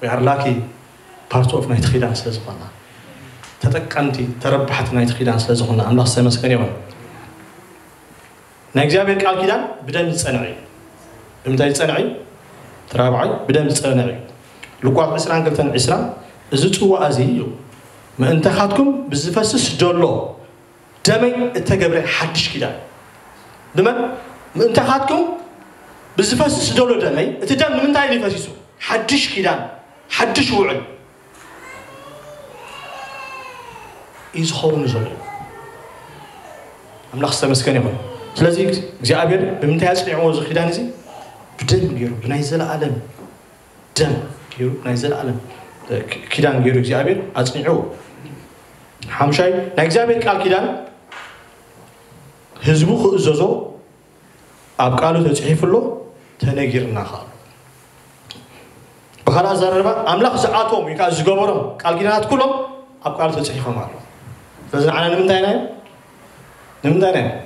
ወይ ኣርላኪ ፓርት ኦፍ ናይቲ ኺዳን ስለ ዝኾና ተጠቀምቲ ተረባሕቲ ናይቲ ኺዳን ስለ ዝኾና ኣምላኽ ዝተመስገነ ይኹን ናይ እግዚኣብሔር ቃል ኪዳን ብደም ዝፀንዕ እዩ ብምንታይ ዝፀንዕ እዩ ትራብዓይ ብደም ዝፀንዕ እዩ ልቋት 22 20 እዚ ፅዋዕ እዚ እዩ ምእንቲ ካትኩም ብዝፈስስ ደሎ ደመይ እተገብረ ሓድሽ ኪዳን ንመን ምእንቲ ካትኩም ብዝፈስስ ደሎ ደመይ እቲ ደም ንምንታይ ይፈሲሱ ሓድሽ ኪዳን ሓድሽ ውዕል እዩ ዝኸውኑ ዘሎ እዩ ኣምላኽ ዝተመስገን ይኹን ስለዚ እግዚኣብሔር ብምንታይ ኣፅኒዕዎ እዚ ኪዳን እዚ ብደም ገይሩ ብናይ ዘለኣለም ደም ገይሩ ናይ ዘለኣለም ኪዳን ገይሩ እግዚኣብሔር ኣፅኒዕዎ ሓምሻይ ናይ እግዚኣብሔር ቃል ኪዳን ህዝቡ ክእዘዞ ኣብ ቃሉ ተፅሒፉሎ ተነጊርና ኸኣሉ ብካልእ ኣዘራርባ ኣምላኽ ዝኣቶም ወይ ከዓ ዝገበሮም ቃል ኪዳናት ኩሎም ኣብ ቃሉ ተፅሒፎም ኣሎ ስለዚ ንዓነ ንምንታይ ናዮም ንምንታይ ናዮም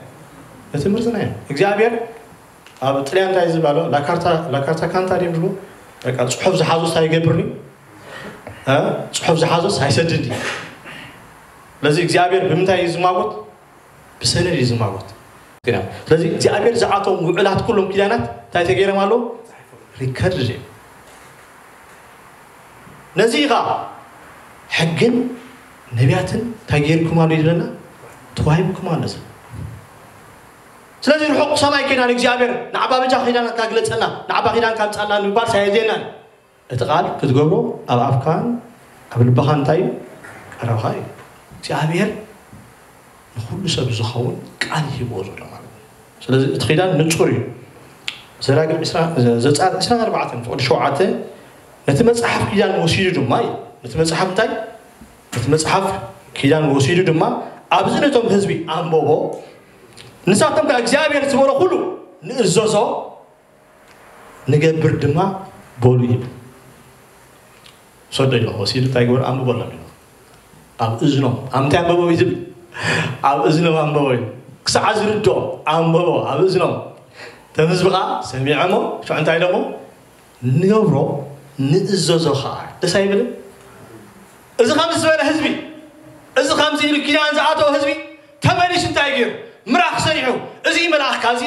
ንትምህርቲ ናዮም እግዚኣብሔር ኣብ ጥልያ እንታይ ዝበሎ ላካርታ ካንታ ድዮም ድብሎ ፅሑፍ ዝሓዞስ ኣይገብርኒ ፅሑፍ ዝሓዞስ ኣይሰድድኒ ስለዚ እግዚኣብሔር ብምንታይ እዩ ዝማጎት ብሰነድ እዩ ዝማጎት ምክንያቱ ስለዚ እግዚኣብሔር ዝዓቶም ውዕላት ኩሎም ኪዳናት እንታይ ተገይሮም ኣለዉ ሪከርድ እዩ ነዚ ኸ ሕግን ነቢያትን እንታይ ገይርኩም ኣሎ ይብለና ተዋሂብኩም ኣሎ ስለዚ ርሑቕ ሰማይ ከይና ንእግዚኣብሔር ንዓባ ብቻ ኺዳና ካግለፀና ንዓባ ኺዳን ካምፃና ንምግባር ሳየዜና እቲ ቓል ክትገብሮ ኣብ ኣፍካን ኣብ ልባኻ እንታይ እዩ ቀረብኻ እዩ እግዚአብሔር ንኩሉ ሰብ ዝኸውን ቃል ሂቦ ዘሎ ማለት እዩ ስለዚ እቲ ኺዳን ንፁር እዩ ዘዳግም ዘፃር 24 ፍቅዲ 7 ነቲ መፅሓፍ ኪዳን ወሲዱ ድማ እዩ ነቲ መፅሓፍ እንታይ ነቲ መፅሓፍ ኪዳን ወሲዱ ድማ ኣብዚ ነቶም ህዝቢ ኣንበቦ ንሳቶም ከዓ እግዚኣብሔር ዝበሎ ኩሉ ንእዘዞ ንገብር ድማ በሉ ይብል ሰዶ ኢሎ ወሲዱ እንታይ ግበር ኣንብቦ ኣሎ ኣብ እዝኖም ኣብ ምንታይ ኣንበቦ ይብል ኣብ እዝኖም ኣንበቦ እዩ ክሳዕ ዝርድኦ ኣንበቦ ኣብ እዝኖም እቶም ህዝቢ ከዓ ሰሚዖሞ ሽዑ እንታይ ኢሎሞ ንገብሮ ንእዘዞ ከዓ ደስ ኣይብልን እዚ ከምዚ ዝበለ ህዝቢ እዚ ከምዚ ኢሉ ኪዳን ዝኣተወ ህዝቢ ተመሊሱ እንታይ ገይሩ ምራክ ሰሪሑ እዚ መላእክካ እዚ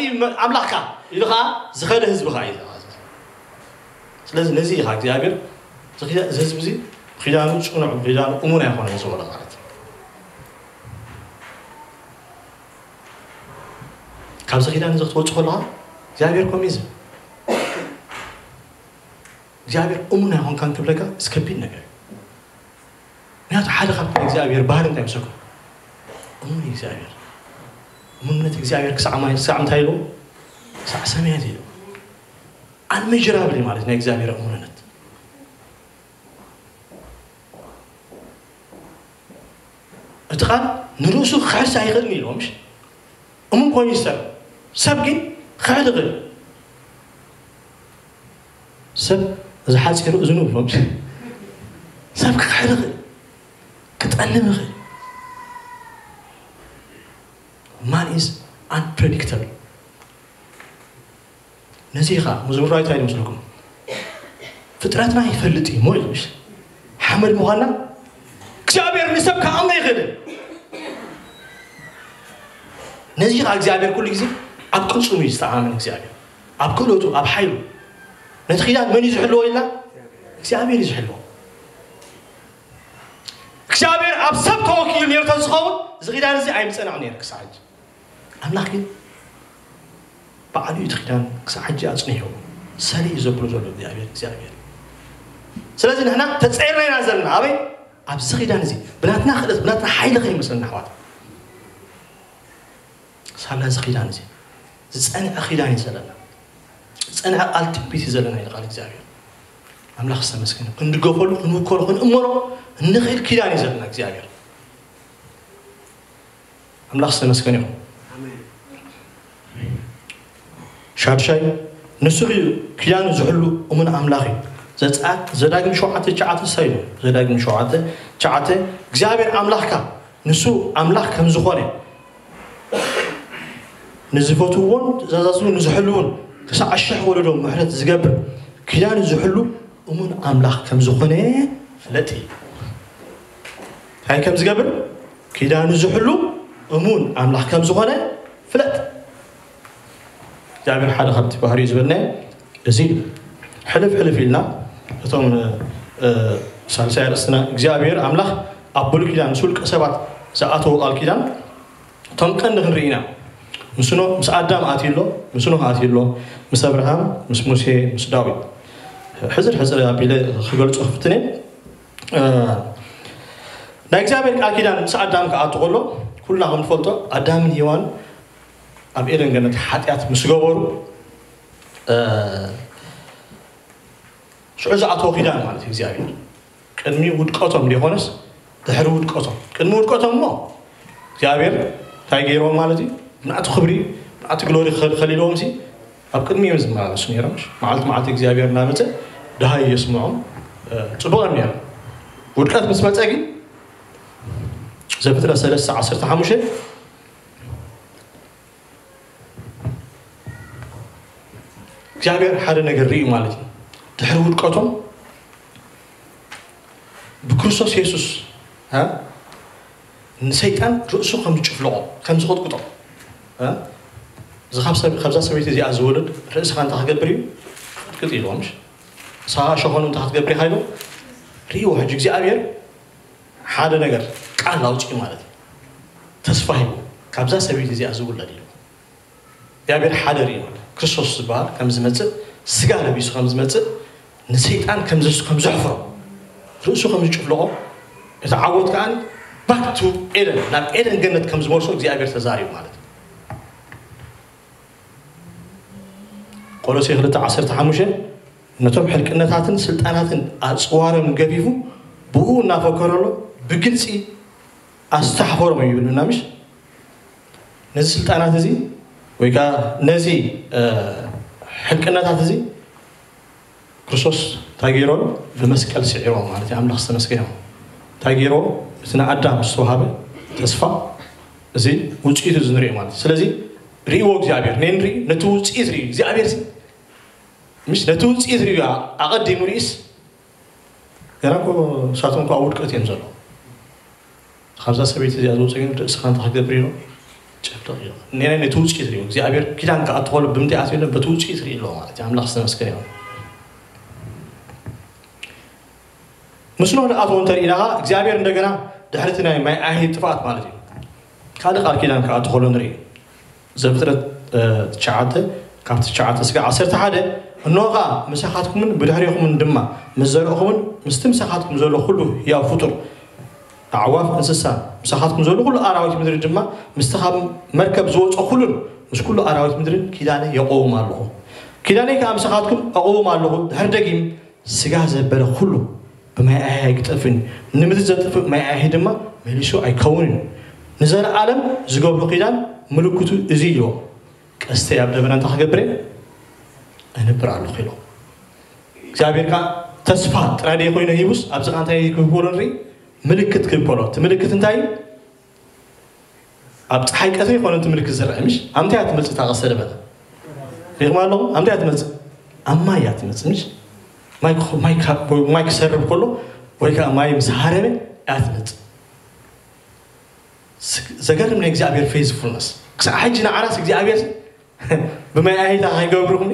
ኣምላኽካ ኢሉ ከዓ ዝኸደ ህዝቢ ከዓ እዩ ስለዚ ነዚ ኢኻ እግዚኣብሔር እዚ ህዝቢ እዚ خيانة شكون خيانة أمونا هون وصلوا ولا غلط كابز خيانة زخت وش خلا جابير كميز جابير أمونا هون كان تبلغ سكبين نجار نهاد حدا خبر جابير بارن تام سكون أمونا جابير أمونا جابير كساعة ما ساعة تايلو ساعة سمية تايلو أنا مجرب لي مالت نجابير أمونا እቲ ቃል ንርእሱ ክሕርስ ኣይኽእልን ኢልዎም እሙን ኮይኑ ሰብ ሰብ ግን ክሕል ይኽእል ሰብ እዚ ሓፂሩ እዝኑ ብሎም ሰብ ክክሕል ይኽእል ክጠንብ ይኽእል ማን ኢዝ ኣንፕሬዲክተብል ነዚ ኸ መዝሙራዊታ ይመስለኩም ፍጥረትና ይፈልጥ እዩ ሞ ኢሉ ሓመድ ምዃንና እግዚአብሔርን ሰብ ከአምነ ይኽእልን ነዚ ከዓ እግዚኣብሔር ኩሉ ግዜ ኣብ ቅልፁም እዩ ዝተኣመን እግዚኣብሔር ኣብ ክእለቱ ኣብ ሓይሉ ነቲ ኺዳን መን እዩ ዝሕልዎ ኢልና እግዚኣብሔር እዩ ዝሕልዎ እግዚኣብሔር ኣብ ሰብ ተወኪሉ ነርቶ ዝኸውን እዚ ኺዳን እዚ ኣይምፀናዕ ነር ክሳዕ ሕጂ ኣምላኽ ግን ባዕሉ እዩ እቲ ኺዳን ክሳዕ ሕጂ ኣፅኒሕዎ ሰሊ እዩ ዘብሎ ዘሎ እግዚኣብሔር እግዚኣብሔር ስለዚ ንሕና ተፀይርናኢና ዘለና ኣበይ ابزي خيدان زي بناتنا خلص بناتنا حيل خير مثلنا حوات صار لها زخيدان زي زتسأنا أخيدان يزلنا زتسأنا عقلت بيت يزلنا إلى قال إخزابيون أملاخ سمسكين كن دقفلو كن وكرو كن أمرو النخيل كيدان يزلنا إخزابيون أملاخ سمسكين يوم شاب شاي نسوي كيان زحلو أمن أملاخي ዘዳግም ሸውዓተ ሸዓተ ሳይሉ ዘዳግም ሸውዓተ ሸዓተ እግዚኣብሔር ኣምላኽካ ንሱ ኣምላኽ ከም ዝኾነ ንዝፈትውዎን ትእዛዛቱ ንዝሕልውን ክሳብ ኣሽሕ ወለዶ ምሕረት ዝገብር ክዳን ዝሕሉ እሙን ኣምላኽ ከም ዝኾነ ፍለጥ እዩ እንታይ ከም ዝገብር ክዳን ዝሕሉ እሙን ኣምላኽ ከም ዝኾነ ፍለጥ እግዚአብሔር ሓደ ካብቲ ባህሪኡ ዝበልና እዚ ሕልፍ ሕልፍ ኢልና እቶም ሳልሳይ ርእስትና እግዚኣብሔር ኣምላኽ ኣብ ብሉይ ኪዳን ምስ ውልቀ ሰባት ዝኣተዎ ቃል ኪዳን እቶም ቀንዲ ክንርኢ ኢና ምስኖ ምስ ኣዳም ኣትዩሎ ምስ ኖህ ኣትዩሎ ምስ ኣብርሃም ምስ ሙሴ ምስ ዳዊት ሕፅር ሕፅር ኣቢለ ክገልፆ ክፍትነ ናይ እግዚኣብሔር ቃል ኪዳን ምስ ኣዳም ክኣቱ ከሎ ኩልና ከም ንፈልጦ ኣዳምን ሂዋን ኣብ ኤደን ገነት ሓጢኣት ምስ ገበሩ شعزة عطوكيدان مالتي زيابير كنمي ود قطم دي خونس دحر ود قطم كنمي ود قطم مو زيابير تاي غيرو مالتي نعت خبري نعت قلوري خليل ومسي أب كنمي وزم مالا سنيرا مش معالت معالت زيابير نامتا دهاي يسمعون تبغى أه. نيرا ود قطم سمعت أجي زبتر أسأل الساعة سرت حاموشي زيابير حالي نقرري مالتي دحر ودقاتهم بكرسوس يسوس ها نسيتان رؤسو كم تشوف لغو كم زخوت قطع ها زخمسة خمسة سبعة تزيع زولد رأس خان تحت قبري كتير وامش ساعه شخون تحت قبري هايلو ريو هجيك زي أبير حاد نجر كان لاوتش إمارات تصفحه خمسة سبعة تزيع زولد ليه يا بير حاد ريو كرسوس بار كم زمتة سكارة بيسو كم زمتة ንሰይጣን ከም ዘሕፍሮ ርእሱ ከም ዝጭፍልቆ እቲ ዓወት ከዓኒ ባክቱ ኤደን ናብ ኤደን ገነት ከም ዝመልሶ እግዚኣብሔር ተዛሪቡ ማለት እዩ ቆሎሴ 2 15 ነቶም ሕልቅነታትን ስልጣናትን ኣፅዋሮም ገቢቡ ብኡ እናፈከረሎ ብግልፂ ኣስተሓፈሮም እዩ ይብልና ምሽ ነዚ ስልጣናት እዚ ወይ ከዓ ነዚ ሕልቅነታት እዚ ክርስቶስ ታጊሮ ብመስቀል ስዒሮ ማለት እዩ ኣምላኽ ዝተመስገኖ ታጊሮ እቲ ንኣዳም ዝተዋሃበ ተስፋ እዚ ውፅኢቱ እዚ ንሪኦ ማለት እዩ ስለዚ ርእዎ እግዚኣብሔር ነንርኢ ነቲ ውፅኢት ርኢ እግዚኣብሔር ምስ ነቲ ውፅኢት ርእዩ ኣቐዲሙ ርኢስ ገራኮ ንሳቶም እኳ ኣብ ውድቀት እዮም ዘሎ ካብዛ ሰበይቲ እዚኣ ዝውፅእ ግን ርእስኻ እንተክገብር ኢሎ ጨፍልቕ ኢሎ ነቲ ውፅኢት ርእዩ እግዚኣብሔር ኪዳን ክኣትኸሉ ብምንታይ ኣትዮ በቲ ውፅኢት ርኢ ኣለዎ ማለት እዩ ኣምላኽ ዝተመስገን ይሆኑ ምስኖ ንኣትዎ እንተርኢናኻ እግዚኣብሔር እንደገና ድሕርቲ ናይ ማይ ኣሂ ጥፋኣት ማለት እዩ ካልእ ቃል ኪዳን ከዓ እትኸሎ ንርኢ ዘፍጥረት ትሸዓተ ካብቲ ትሸዓተ ስጋ ዓሰርተ ሓደ እንሆ ከዓ ምሳኻትኩምን ብድሕሪኹምን ድማ ምስ ዘርእኹምን ምስቲ ምሳኻትኩም ዘሎ ኩሉ ያው ፍጡር ኣዕዋፍ እንስሳ ምሳኻትኩም ዘሎ ኩሉ ኣራዊት ምድሪ ድማ ምስቲ ካብ መርከብ ዝወፀ ኩሉን ምስ ኩሉ ኣራዊት ምድርን ኪዳነ የቆውም ኣለኹ ኪዳነይ ከዓ ምሳኻትኩም ኣቆውም ኣለኹ ድሕሪ ደጊም ስጋ ዘበለ ኩሉ ብማይ ኣይክጠፍን ንምቲ ዘጥፍእ ማይ ኣሂ ድማ መሊሱ ኣይከውን እዩ ንዘለዓለም ዝገብሩ ኪዳን ምልክቱ እዚ ኢልዎ ቀስተ ኣብ ደበና እንታ ክገብረ ኣነብር ኣለኹ ኢሎም እግዚኣብሔር ከዓ ተስፋ ጥራይ ደይ ኮይኑ ሂቡስ ኣብዚቃ እንታይ ክህብሎ ንርኢ ምልክት ክህብከሎ እቲ ምልክት እንታይ እዩ ኣብ ፀሓይ ቀትሪ ይኮነ እቲ ምልክት ዝረአ ምሽ ኣብ ምንታይ እያ ትመፅእ ታቐሰ ደበና ኣለኹ ኣብ ምንታይ እያ ትመፅእ ኣብ ማይ እያ ትመፅእ ምሽ ማይክ ሰርብ ከሎ ወይ ከዓ ማይ ምስሃረበ ሃረበ ኣትመፅ ዘገርም ናይ እግዚኣብሔር ፌዝፉልነስ ክሳዕ ሕጂ ንዓራስ እግዚኣብሔር ብማይ ኣይታ ከይገብርኩምኒ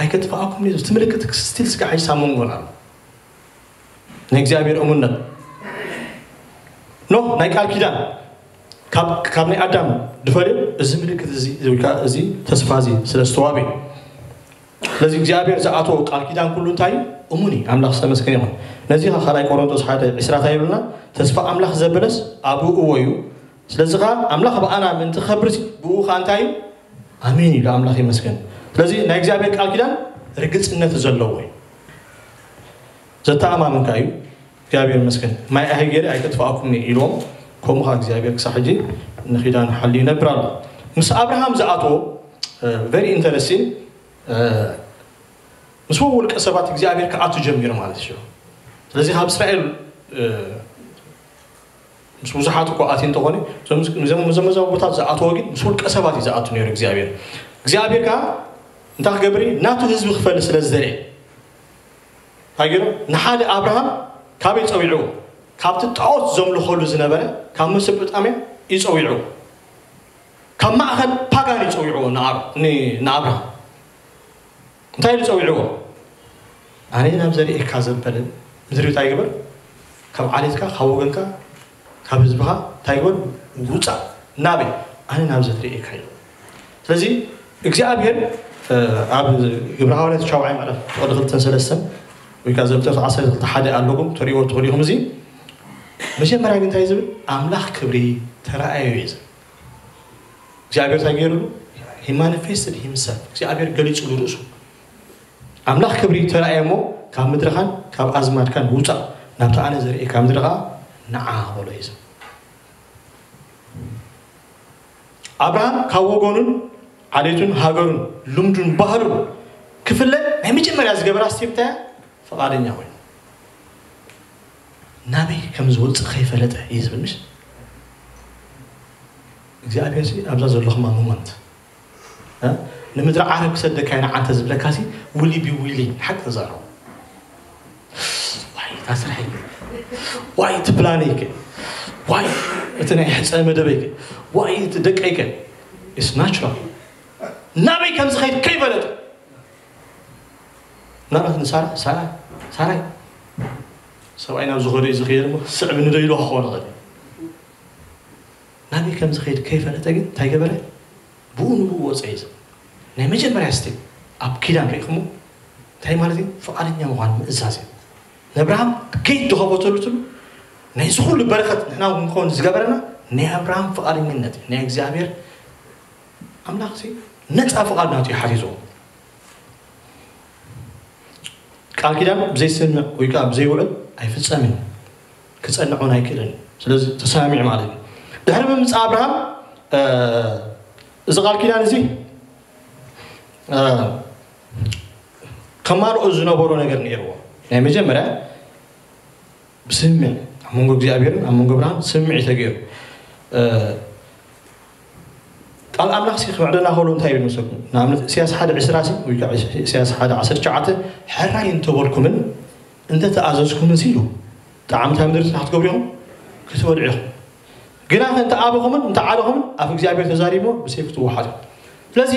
ኣይከጥፋኣኩም እቲ ምልክት ስቲል ስጋ ሕጂ ሳብ መንጎና ናይ እግዚኣብሔር እሙነት ኖ ናይ ቃል ኪዳን ካብ ናይ ኣዳም ድፈልዮ እዚ ምልክት እዚ ተስፋ እዚ ስለ ዝተዋበ ስለዚ እግዚኣብሔር ዝኣተወ ቃል ኪዳን ኩሉ እንታይ እዩ እሙን እዩ ኣምላኽ ዝተመስገን ይኹን ነዚ ኸ ካልኣይ ቆሮንቶስ ሓደ ዕስራታ ይብልና ተስፋ ኣምላኽ ዘበለስ ኣብ እዎ እዩ ስለዚ ከዓ ኣምላኽ ብኣና ምእንቲ ከብርሲ ብኡ ከዓ እንታይ እዩ ኣሜን ኢሉ ኣምላኽ ይመስገን ስለዚ ናይ እግዚኣብሔር ቃል ኪዳን ርግፅነት ዘለዎ እዩ ዘተኣማምንካ እዩ እግዚኣብሔር መስገን ማይ ኣሂ ገይረ ኣይከጥፋኣኩም ኢልዎም ከምኡ ከዓ እግዚኣብሔር ክሳብ ሕጂ ንኺዳን ሓልዩ ይነብር ኣሎ ምስ ኣብርሃም ዝኣተዎ ቨሪ ኢንተረስቲንግ ምስቦ ወልቀ ሰባት እግዚአብሔር ከአቱ ጀሚሩ ማለት እዩ ስለዚ ካብ እስራኤል ምስ ብዙሓት እኳ ኣትዩ እንተኾነ ቦታት ዝኣተዎ ግን ምስ ውልቀ ሰባት እዩ ዝኣቱ ነሩ እግዚኣብሔር እግዚኣብሔር ከዓ እንታይ ክገብር ናቱ ህዝቢ ክፈል ስለ ዝዘርአ እንታይ ገይሩ ንሓደ ኣብርሃም ካበይ ፀዊዑ ካብቲ ጣዖት ዘምልኸሉ ዝነበረ ካብ መሰበጣምያ ይፀዊዑ ካብ ማእኸል ፓጋን ይፀዊዑ ንኣብርሃም እንታይ ዝፀውዕዎ ኣነ ናብ ዘርእካ ዘንፈልን ምድሪ እንታይ ግበር ካብ ዓሌትካ ካብ ወገንካ ካብ ህዝብካ እንታይ ግበር ውፃእ ናበይ ኣነ ናብ ዘትርእካ እዩ ስለዚ እግዚኣብሔር ኣብ ግብረ ሃዋርያት ሻውዓይ ማለት ፍቅዲ ክልተን ሰለስተን ወይከዓ ከዓ ዘብተቱ ዓሰርተ ክልተ ሓደ ኣለኩም ተሪእዎ ትኽእሉ ኢኹም እዚ መጀመርያ ግ እንታይ ዝብል ኣምላኽ ክብሪ ተረኣዩ እዩ ዝብል እግዚኣብሔር እንታይ ገይሩሉ ሂ ማኒፌስትድ ሂምሰልፍ እግዚኣብሔር ገሊፁሉ ርእሱ ኣምላኽ ክብሪ ተረኣየ ሞ ካብ ምድርኻን ካብ ኣዝማድካን ውፃእ ናብቲ ኣነ ዘርእየካ ምድሪ ከዓ ንዓ በሎ እዩ ኣብርሃም ካብ ወገኑን ዓሌቱን ሃገሩን ልምዱን ባህሉ ክፍለጥ ናይ መጀመርያ ዝገበራ ስቴፕታያ ፈቓደኛ ኮይኑ ናበይ ከም ዝወፅእ ከይፈለጠ እዩ ዝብል ምስ እግዚኣብሔር ኣብዛ ዘለኹማ ሞመንት نمدر عرب سد كاين عن تزبل كاسي ولي بي ولي حق تزارو واي تسرحي واي تبلانيك واي تنعي حسن مدبيك واي تدقيك it's natural نبي كم سخيت كي بلد نعم سارة سارة سارة سواء أنا زغري زغير ما سعب إنه دايلو أخوان غادي نبي كم سخيت كيف أنا تجد تيجي بلد بون بو وسعيد ናይ መጀመርያ ስቴፕ ኣብ ኪዳን ሪኢኹሞ እንታይ ማለት እዩ ፍቓደኛ ምኳኑ ምእዛዝ እዩ ንኣብርሃም ከይድ ዝኸቦ ተሉ ትብሉ ናይ ዝኩሉ በረከት ንሕና ንኸውን ዝገበረና ናይ ኣብርሃም ፍቓደኝነት እዩ ናይ እግዚኣብሔር ኣምላኽ ዚ ነፃ ፍቓድ ናት እዩ ሓቲዝዎ ቃል ኪዳን ብዘይስምዕ ወይ ከዓ ብዘይውዕል ኣይፍፀምን ክፀንዑን ኣይክእልን ስለዚ ተሰሚዑ ማለት እዩ ድሕሪ ምምፃእ ኣብርሃም እዚ ቃል ኪዳን እዚ ከማልኦ ዝነበሮ ነገር ነይርዎ ናይ መጀመርያ ብስምዕ ኣብ መንጎ እግዚኣብሔርን ኣብ መንጎ ብርሃን ስምዕ ተገይሩ ቃል ኣምላኽ ሲ ክምዕደና ከብሎ እንታይ እዩ መስለኩም ንኣብነት እስያስ ሓደ ዕስራሲ ወይ ከዓ እስያስ ሓደ ዓሰርተ ሸዓተ ሕራይ እንተበልኩምን እንተተኣዘዝኩምን ሲሉ ጣዕምታ ምድሪ ክትገብሩ ኢኹም ክትበልዑ ኢኹም ግና እንተኣበኹምን እንተዓለኹምን ኣብ እግዚኣብሔር ተዛሪቦ ብሰይፍ ትወሓዱ ስለዚ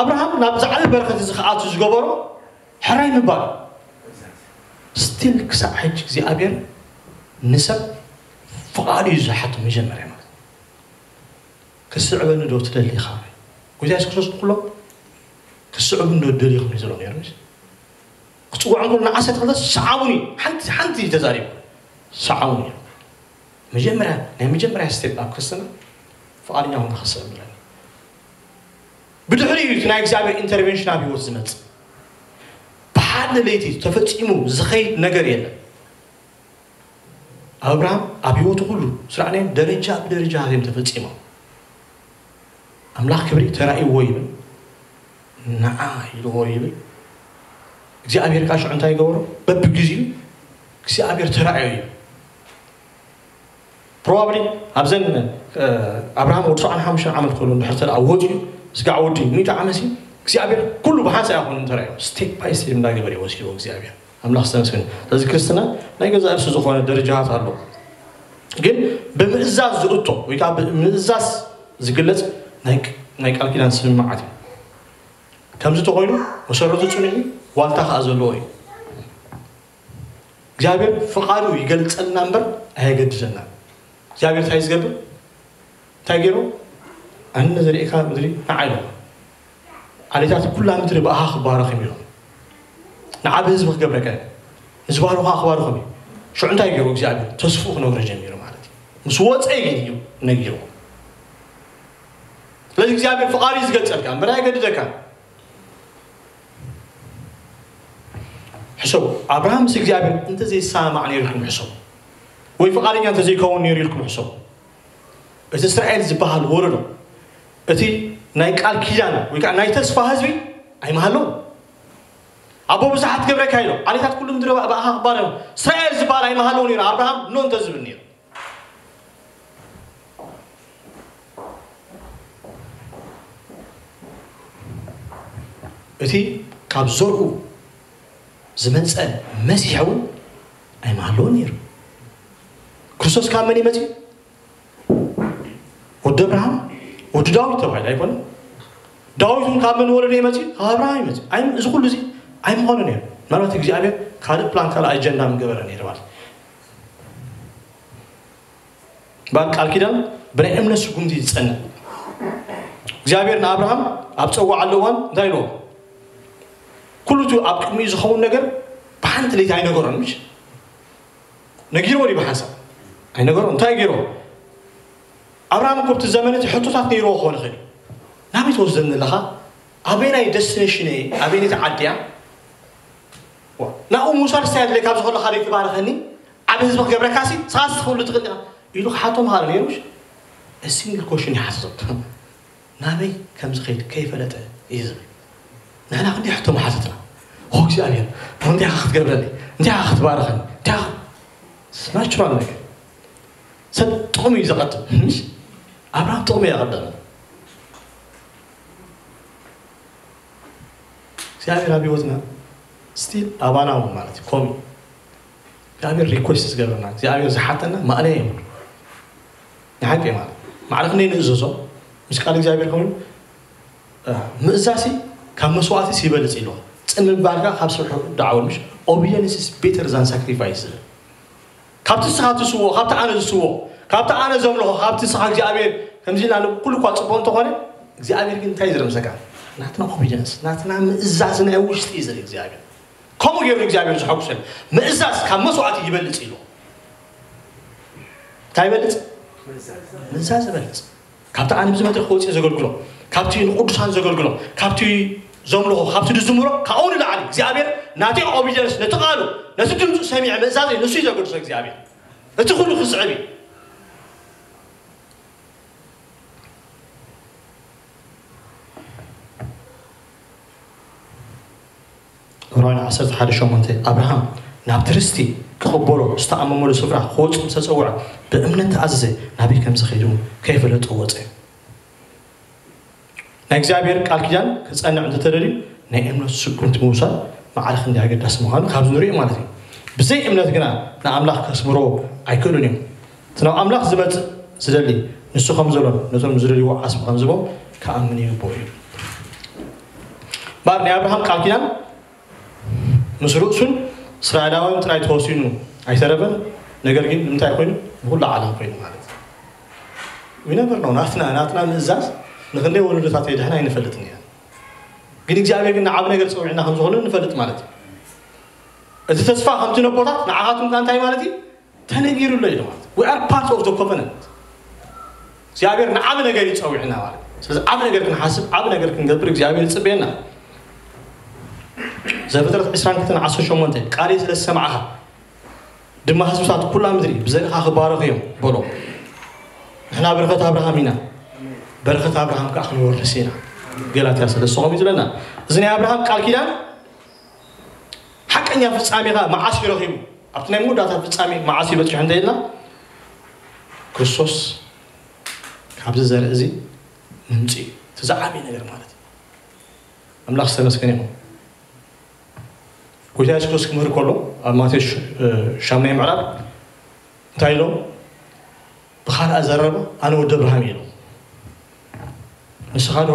ኣብርሃም ናብ ዝዓለ በረከት ዝከኣቱ ዝገበሮ ሕራይ ምባል ስትል ክሳብ ሕጂ እግዚኣብሔር ንሰብ ፍቓዱ እዩ ዝሓቱ መጀመርያ ማለት ክስዕበኒ ዶ ትደሊ ኢኻ ጎዛ ሱ ክርስቶስ ኩሎም ክስዕቡን ዶ ደሊኹም እዩ ዘሎ ነሩ ክፅውዖም ኩሉ ንዓሰርተ ክልተ ሰዓቡን እዩ ሓንቲ ሓንቲ ተዛሪቡ ሰዓቡን እዩ መጀመርያ ናይ መጀመርያ ስቴፕ ኣብ ክርስትና ፍቓደኛ ሆንካ ክስዕብ ብለኒ بدحريت ناي اكزابير انترفنشن اب يوزمت بحال ليتي تفصيمو زخيد ነገር የለም አብርሃም አብዮቱ ሁሉ ስራኔም ደረጃ በደረጃ አለም ተፈጽመው አምላክ ክብሪ ተራእይ ወይ ይብል ነዓ ይልዎ ይብል እግዚአብሔር ካሽ እንታይ ገብሮ በብግዚኡ እግዚአብሔር ተራእዩ እዩ ፕሮባብሊ ኣብዘን ኣብርሃም ወዲ 75 ዓመት ኮይኑ እንድሕር ተደኣ ወፅኡ ስጋዕ ወዲ ኑ ዓመሲ እግዚኣብሔር ኩሉ ብሓንሳ ይኮኑ ተራእዩ ስቴፕ ባይ ስቴፕ እንዳገበር ወሲድዎ እግዚኣብሔር ኣምላኽ ዝተመስገን ስለዚ ክርስትና ናይ ገዛ እርሱ ዝኾነ ደረጃታት ኣሎ ግን ብምእዛዝ ዝእቶ ወይ ከዓ ብምእዛዝ ዝግለፅ ናይ ቃል ኪዳን ስምማዓት እዩ ከምዚ ተኮይኑ መሰረቱ ፅኑዕ ዋልታ ከዓ ዘለዎ እዩ እግዚኣብሔር ፍቃዱ ይገልፀልና እምበር ኣየገድዘና እግዚኣብሔር እንታይ ዝገብር እንታይ ገይሩ أنا أنا مدري أنا على جات كل عام تري بقى أخبار أنا أنا أنا أنا أنا أخبار خمي شو أنا أنا أنا تصفوه نور جميل أنا مسوات أنا أنا لازم أنا فقاري زقت أنا أنا قد ذكر أنا أبراهام أنا أنت زي سامع نيركم أنا ويفقاري أنت زي كون نيركم أنا إذا إسرائيل زبها أ እቲ ናይ ቃል ኪዳን ወይ ከዓ ናይ ተስፋ ህዝቢ ኣይመሃሎ ኣቦ ብዙሓት ገብረካ ኢሎም ዓሌታት ኩሉ ምድሪ ኣክባር እስራኤል ዝበሃል ኣይመሃለዉ ነይሩ ኣብርሃም ኖ እንተ ዝብል ነሩ እቲ ካብ ዘርኡ ዝመፀ መሲሕ እውን ኣይመሃለዎ ነይሩ ክርስቶስ ካብ መን ይመፅኡ ወዲ ኣብርሃም ወዲ ዳዊት ተባሂል ኣይኮነ ዳዊት ካመን ካብ መን ወለደ ይመጽ ካብ ኣብርሃም ይመፅእ እዚ ኩሉ እዚ ኣይምኾነ ነይሩ ምናልባት እግዚኣብሔር ካልእ ፕላን ካልእ ኣጀንዳ ምገበረ ነው ማለት ባን ቃል ኪዳን ብናይ እምነት ስጉምቲ ዝፀንዕ እግዚአብሔር ንኣብርሃም ኣብ ፀዋዓሉ እዋን እንታይ ኢልዎ ኩሉ እቲ ኣብ ቅድሚኡ ዝኸውን ነገር ብሓንቲ ሌት ኣይነገሮን ነጊርዎ ዲ ብሓንሳብ ኣይነገሮን እንታይ ገይሮ أبرام كبت الزمن تي حطو تاتني روخو نخلي نعم نامي توزن لها أبينا يدستنشن أبينا تعديا نا أمو سار سيد لك أبزو خلو خالي كبار خلني أبي هزبخ قبرا كاسي ساس خلو تغلي يلو حاطو مهار ليروش السنجل كوشن يحصد نامي كم زخيل كيف لتا يزغي نحن أخذ يحطو محاسدنا خوكسي أليل فندي أخذ قبرني انت أخذ بارخني انت أخذ سمعت شو عندك سنتومي زغط مش አብራቶም ያቀደመ እግዚአብሔር አብዮት ነው ስቲል አባናው ማለት ኮሚ እግዚአብሔር ሪኮስት ዝገበርና እግዚአብሔር ዝሓተና ማእለየ ይብሉ ንሓቂ ማለት ማዕረፍ ነይ ንእዘዞ ምስ ቃል እግዚኣብሔር ኮይኑ ምእዛሲ ካብ መስዋዕትስ ይበልፅ ኢልዎ ፅምባልካ ካብ ስርሑ ዳዓወሉሽ ኦቢደንስ ቤተር ዛን ሳክሪፋይስ ዝብል ካብቲ ስኻ ትስዎ ካብቲ ኣነ ዝስዎ ካብቲ ኣነ ዘምልኾ ካብቲ ስኻ እግዚኣብሔር ከምዚ ኢልና ንኩሉ እኳ ፅቡቅ እንተኾነ እግዚኣብሔር ግን እንታይ ዝረምሰካ ናትና ኮንፊደንስ ናትና ምእዛዝ ናይ ውሽጢ እዩ ዘርኢ እግዚኣብሔር ከምኡ ገይሩ እግዚኣብሔር ዝሐጉሰን ምእዛዝ ካብ መስዋዕቲ ይበልፅ ኢሉ እንታይ ይበልፅ ምእዛዝ ይበልፅ ካብቲ ኣነ ብዚ መድረክ ክወፅእ ዘገልግሎ ካብቲ ንቅዱሳን ዘገልግሎ ካብቲ ዘምልኾ ካብቲ ድዝምሮ ካብኡ ንላዕሊ እግዚኣብሔር ናተይ ኦቢደንስ ነቲ ቃሉ ነቲ ድምፁ ሰሚዐ ምእዛዝ እዩ ንሱ እዩ ዘገድሶ እግዚኣብሔር እቲ ኩሉ ክስዕብ እዩ روان عصر تحرش شومنت ابراهام نابترستي كخبرو استعمم له سفره خوت مسوع بامن تعزه نبي كم سخيدو كيف له توت نكزابير كالكيان كصنع عند تدري نيمن سكنت موسى مع الخندي هاي قداس مهان خابز نوري مالتي بزي امنت كنا نا املاح كسمرو اي كولونيم تنا املاح زبت سدلي نسو خمزلون نسو مزدلي واسم خمزبو كامني بوي بعد نيابرهام كالكيان ምስ ርእሱን እስራኤላውያን ጥራይ ተወሲኑ ኣይተረፈን ነገር ግን ንምንታይ ኮይኑ ብኩሉ ዓለም ኮይኑ ማለት እዩ ነበር ነው ናትና ናትና ምእዛዝ ንክንደይ ወለዶታት የድሕና ይንፈልጥ ኒ ግን እግዚኣብሔር ግን ንዓብ ነገር ፀውዕና ከም ንፈልጥ ማለት እዩ እቲ ተስፋ ከምቲ ነቦታት ንዓኻትም ካ እንታይ ማለት እዩ ተነጊሩሎ እዩ ማለት ዊ ኣር ፓርት ኦፍ ዘ እግዚኣብሔር ንዓብ ነገር ይፀውዕና ማለት ስለዚ ዓብ ነገር ክንሓስብ ዓብ ነገር ክንገብር እግዚኣብሔር ይፅበየና زفترت إسران كتن عصو شومنته قالي سلس سمعها دم حسوسات كل مدري بزن أخبار غيوم بلو نحن بركة أبراهامينا بركة أبراهام كأخن ورسينا قال يا سيدي الصوم يزلنا زني أبراهام قال كذا حق أني أفتح أمي مع عصي رغيم أبتنا مو داتا أفتح أمي مع عصي بس عندي لنا كرسوس كابز زرزي نمشي تزعمي نقدر مالتي أملاخ سلس كنيهم ጎይታ የሱስ ክርስቶስ ክምህር ከሎ ኣብ ማቴዎስ ሻሙናይ ምዕራፍ እንታይ ኢሎም ብካልእ ዘረበ ኣነ ወዲ ኣብርሃም ኢሎም ንስኻ ዶ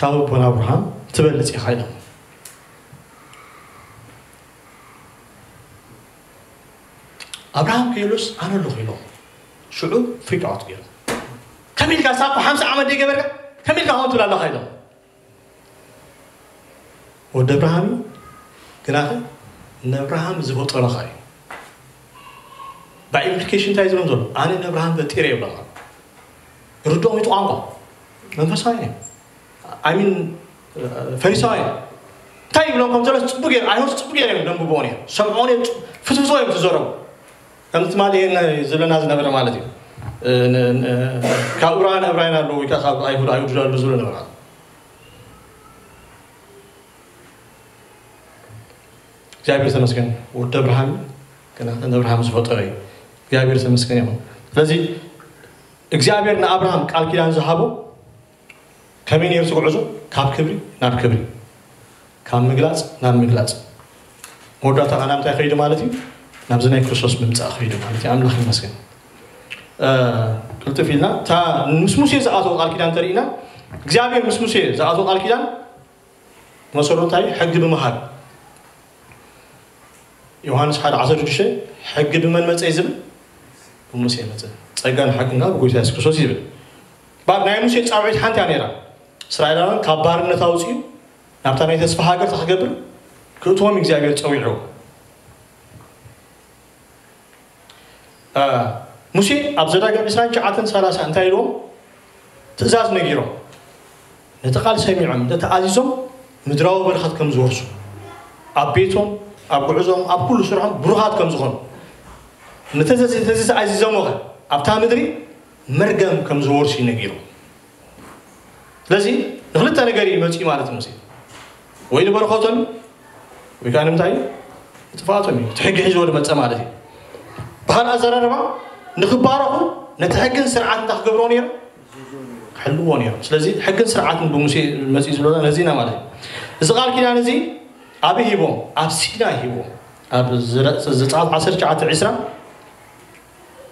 ካብ ኣቦና ኣብርሃም ትበልፅ ኢኻ ኢሎም ኣብርሃም ከይሎስ ኣነ ኣለኹ ኢሎም ሽዑ ፍሪክ ኣውት ገይሩ ከመይ ኢልካ ሳብ ሓምሳ ዓመት ደይገበርካ ከመይ ኢልካ ከምኡ ትብል ኣለካ ኢሎም ወዲ ኣብርሃም እዩ ግራኽን ነብርሃም ዝህቦ ፀረኻ እዩ ባይ ኢምፕሊኬሽን እንታይ ዝብሎም ዘሎ ኣነ ነብርሃም በጢረ የብሎም ርድኦም ይቱ ቋንቋ መንፈሳዊ እዮም ኣይሚን ፈሪሳዊ እዮም እንታይ ይብሎም ከም ዘሎ ፅቡ ገይሩ ኣይሆት ፅቡ ገይሩ እዮም ደንብቦን እዮም ሰምዖን እዮም ፍትፍቶ እዮም ዝዘረቡ ከምቲ ማ ዘለና ዝነበረ ማለት እዩ ካብ ዕብራን ዕብራይን ኣለዉ ወይ ከዓ ካብ ኣይሁድ ኣይሁድ ኣለዉ ዝብሎ ነበራ እግዚአብሔር ተመስገን ወደ ብርሃን ግና እንደ ብርሃን ዝፈጠረ እዩ እግዚአብሔር ተመስገን ይሁን። ስለዚህ እግዚአብሔር ንኣብርሃም ቃል ኪዳን ዝሃቦ ከመይ ነይሩ ዝጉዕዞ ካብ ክብሪ ናብ ክብሪ ካብ ምግላፅ ናብ ምግላፅ መወዳታ ኣና ምንታይ ከይዱ ማለት እዩ ናብዚ ናይ ክርስቶስ ምምፃእ ከይዱ ማለት እዩ ኣምላኽ ይመስገን ቅልጥፍ ኢልና እታ ምስ ሙሴ ዝኣተዎ ቃል ኪዳን ተርኢና እግዚኣብሔር ምስ ሙሴ ዝኣተዎ ቃል ኪዳን መሰሉ እንታይ ሕጊ ብምሃር ዮሃንስ 1 16 ሕጊ ብመን መፀ እዩ ዝብል ብሙሴ መፀ ፀጋን ሓግና ብጎይታ የሱስ ክርስቶስ ይብል ናይ ሙሴ ፃውዒት ሓንቲ እያ ነራ እስራኤላውያን ካብ ባርነት ኣውፅኡ ናብታ ናይ ተስፋ ሃገር ተክገብር ክእትዎም እግዚኣብሔር ፀዊዑ ሙሴ ኣብ ዘዳግም 29 30 እንታይ ኢልዎም ትእዛዝ ነጊሮም ነቲ ቃል ሰሚዖም ነተኣዚዞም ምድራዊ በረኸት ከም ዝወርሱ ኣብ ቤቶም أب قعزهم أب كل شرهم برهات كم زخون نتزس نتزس عزيزهم وغه أب تام مدري مرجم كم زور شيء نجيرو لذي نخلت أنا قريب بس إمارة مسيح وين برخوتن ويكان متعي تفاتني تحق حجور ما تسمعني بحال أزرار ما نخباره نتحقن سرعة تخبروني حلوون يا سلازي حق سرعة بمسي المسيس لولا نزينا ماله الصغار كنا نزين أبي هيبو أب سينا هيبو أب زرعات عصر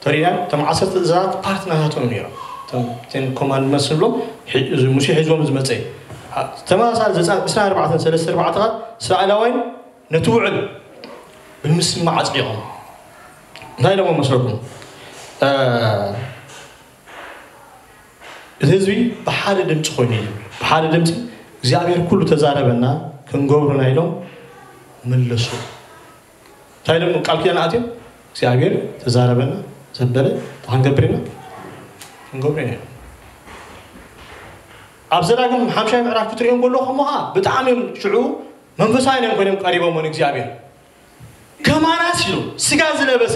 ترينا تم عصر زرعات بارتنا هاتون ميرا تم كمان مشي حزوم زمتي تم صار زرعات بسنا أربعة سلسة أربعة سأل وين نتوعد بالمسمع عصيهم هاي لما مسلكم آه الهزبي بحال دمت خويني بحال دمت زيابير كله تزاربنا ላይ ነው መለሱ ታይ ደግሞ ቃል ኪዳን ኣትዮም እግዚአብሔር ተዛረበና ዘበለ ክንገብር ኢና ክንገብር ኢና ኣብ ዘዳግም ሓምሻይ ምዕራፍ ክትሪኦም ከለኹም ከዓ ብጣዕሚ እዮም ሽዑ መንፈሳዊ እዮም ኮይኖም ቀሪቦሞን እግዚኣብሔር ከማናስ ኢሉ ስጋ ዝለበሰ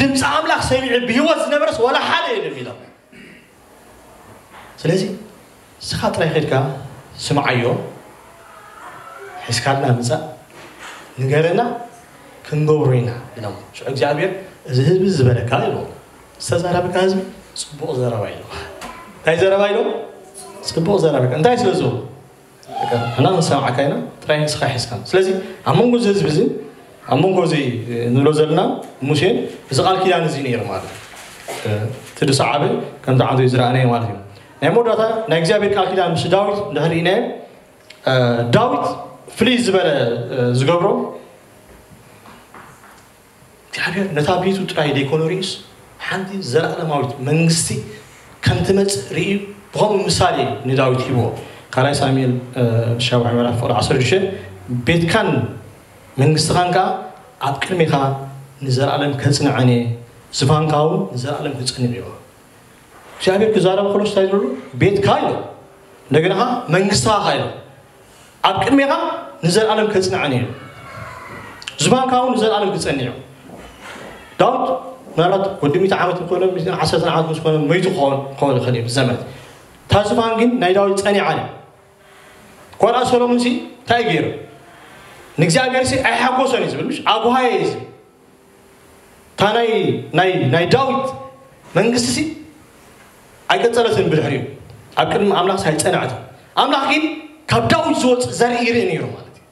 ድምፂ ኣምላኽ ሰሚዑ ብሂወት ዝነበረስ ወላ ሓደ የለም ኢሎም ስለዚ ስኻ ጥራይ ከድካ ስምዓዮ ሒዝካልና ምፃ ንገረና ክንገብሮ ኢና ኢሎም ሽዑ እግዚኣብሔር እዚ ህዝቢ ዝበለካ ኢሎ ዝተዛረበካ ህዝቢ ፅቡቅ ዘረባ ኢሎ እንታይ ዘረባ ኢሎ ፅቡቅ ዘረበካ እንታይ ስለ ዝብሉ ሕና ንሰምዓካ ኢና ጥራይ ንስኻ ሒዝካ ስለዚ ኣብ መንጎ እዚ ህዝቢ እዚ ኣብ መንጎ እዚ ንብሎ ዘለና ሙሴን እዚ ቃል ኪዳን እዚ ነይሩ ማለት እቲ ድሰዓበ ከምዚ ዓንተ እዩ ዝረኣነየ ማለት እዩ ናይ መወዳእታ ናይ እግዚኣብሔር ቃል ኪዳን ምስ ዳዊት እንድሕር ዳዊት ፍልይ ዝበለ ዝገብሮ እግዚኣብሔር ነታ ቤቱ ጥራይ ደይኮኑ ርዩስ ሓንቲ ዘለኣለማዊት መንግስቲ ከም ትመፅእ ርዩ ብከምኡ ምሳሌ ንዳዊት ሂቦ ካልይ ሳሙኤል ሻውዒ መራፍ ፍቅሪ 16 ቤትካን መንግስትኻን ከዓ ኣብ ቅድሚኻ ንዘለኣለም ከፅንዐን እየ ዝፋንካ ውን ንዘለኣለም ክፅንዕ እዮ እግዚኣብሔር ክዛረብ ከሎ ስታይ ዘሎ ቤትካ ኢሎ እንደገና ከዓ መንግስትኻ ካ ኢሎ ኣብ ቅድሜኻ ንዘለኣለም ክፅንዓን እየ ዝባንካ እውን ንዘለኣለም ክፀኒዑ ዳውድ ምናልባት ወዲ ሚእቲ ዓመት ኮይኑ ዓሰርተ ዓመት ምስ ኮነ መይቱ ክኸውን ይኽእል እዩ ዘመት እታ ዝባን ግን ናይ ዳዊት ፀኒዓ ኣለ ኮልኣ ሰሎሙን ሲ እንታይ ገይሩ ንእግዚኣብሔር ሲ ኣይሓጎሶን እዩ ዝብል ኣጓሃየ እዩ እታ ናይ ዳዊት መንግስቲ ሲ ኣይቀፀለትን ብድሕሪ እዩ ኣብ ቅድሚ ኣምላኽ ሳይፀናዕት ኣምላኽ ግን كابتن زوت زوج زرعي رئني رو مالتي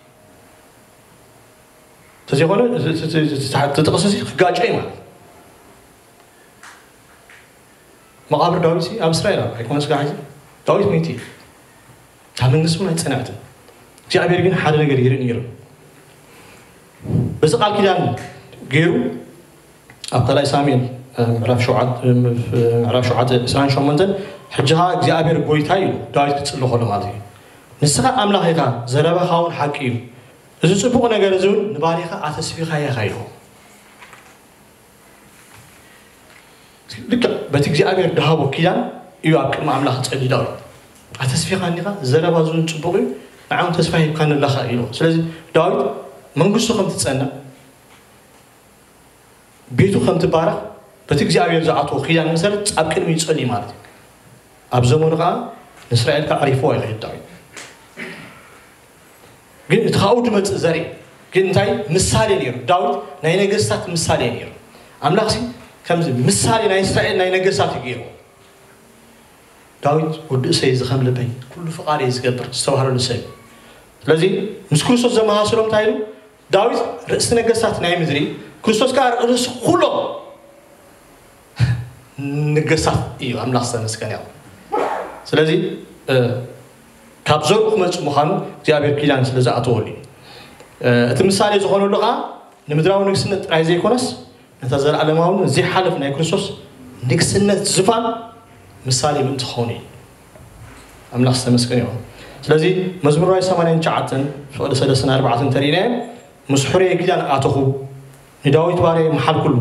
هناك خونه تتقصصي قاج أي مقابر داويسي أب هيكون سكا حاجة داويس ميتي تامن نسمع تسنعت زي أبير حدا نقدر يرئني رو بس قال كده ገይሩ ኣብ ካልኣይ ሳሙኤል ምዕራፍ ሸውዓተ ዕስራን نسخة أملاه كا زرابة خاون حكيم إذا سبق نجارزون نباريها أتسفي خيا خيو لك بتجزي أبير دهاب وكيان يوأك ما أملاه تجدي دار أتسفي خاني كا زرابة زون سبقه نعم تسفي يمكن الله خيرو سلزي داود من قصة خمت تسنى بيتو خمت بارا بتجزي أبير زعات وكيان مثلا أبكر من يسألني مارتي أبزمون قا نسرائيل كعرفوا يا خيد داود ግን እቲ ካብኡ ድመፅእ ዘርኢ ግን እንታይ ምሳሌ ነይሩ ዳዊት ናይ ነገስታት ምሳሌ ነይሩ ኣምላኽ ሲ ከምዚ ምሳሌ ናይ እስራኤል ናይ ነገስታት እዩ ገይሩ ዳዊት ውድእ ሰይ ዝኸምልበይ ኩሉ ፍቓድ እየ ዝገብር ዝተባሃለሉ ሰብ ስለዚ ምስ ክርስቶስ ዘመሃስሎም እንታይ ኢሉ ዳዊት ርእሲ ነገስታት ናይ ምድሪ ክርስቶስ ከዓ ርእሲ ኩሎም ነገስታት እዩ ኣምላኽ ዝተመስገን ስለዚ ካብ ዘርኡ መፅእ ምዃኑ እግዚኣብሔር ኪዳን ስለ ዝኣተወሉ እዩ እቲ ምሳሌ ዝኾነሉ ከዓ ንምድራዊ ንግስነት ጥራይ ዘይኮነስ ነታ ዘለኣለማውን ዘይሓለፍ ናይ ክርስቶስ ንግስነት ዝፋን ምሳሌ ምን ትኸውን እዩ ኣምላኽ ዝተመስገን ይኹን ስለዚ መዝሙራዊ 89 ፍቅዲ 34 እንተሪእናዮ ምስ ሕርየ ኪዳን ኣተኹ ንዳዊት ባርየ መሓልኩሉ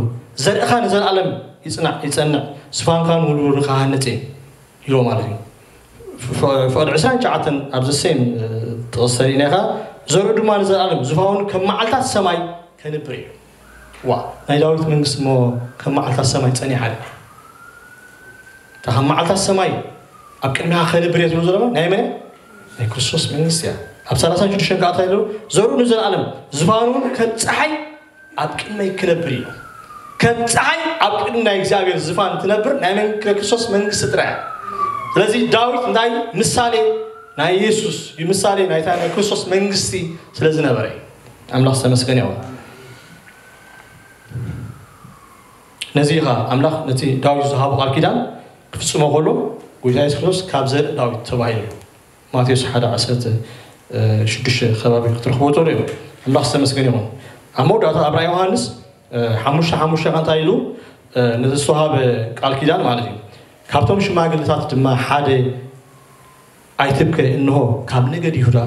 ዘርእኻ ንዘለኣለም ይፅናዕ ይፀንዕ ስፋንካ ንውልውልካ ሃነፅ ኢሎ ማለት እዩ ፈወድዕስራን ሸዓተን ኣብ ዘሰይም ተወሰድ ኢና ኢኻ ዘርኡ ድማ ንዘለኣለም ዝፋውን ከም መዓልታት ሰማይ ከንብር እዩ ዋ ናይ ዳዊት መንግስቲ እሞ ከም መዓልታት ሰማይ ፀኒሓ ኣለ እታ ከም መዓልታት ሰማይ ኣብ ቅድሚኻ ከንብር እየ ዝብሉ ዘለና ናይ መን ናይ ክርስቶስ መንግስቲ እያ ኣብ 36 ከዓ እንታይ ዘርኡ ንዘለኣለም ዝፋውን እውን ከም ፀሓይ ኣብ ቅድመይ ክነብር እዩ ከም ፀሓይ ኣብ ቅድሚ ናይ እግዚኣብሔር ዝፋን ትነብር ናይ መን ክርስቶስ መንግስቲ ጥራያ ስለዚ ዳዊት እንታይ ምሳሌ ናይ የሱስ ብምሳሌ ናይታ ናይ ክርስቶስ መንግስቲ ስለ ዝነበረ ኣምላኽ ዝተመስገን ይኹን ነዚ ኸ ኣምላኽ ነቲ ዳዊት ዝሃቦ ቃል ኪዳን ክፍፅሞ ከሎ ጎይታ የሱስ ክርስቶስ ካብ ዘርኢ ዳዊት ተባሂሉ ማቴዎስ 1 16 ከባቢ ክትረክቦ ተሎ እዩ ኣምላኽ ዝተመስገን ይኹን ኣብ መወዳእታ ኣብ ራይ ዮሃንስ ሓሙሽተ ሓሙሽተ ኸ እንታይ ኢሉ ነቲ ዝተዋሃበ ቃል ኪዳን ማለት እዩ ካብቶም ሽማግለታት ድማ ሓደ ኣይትብከ እንሆ ካብ ነገድ ይሁዳ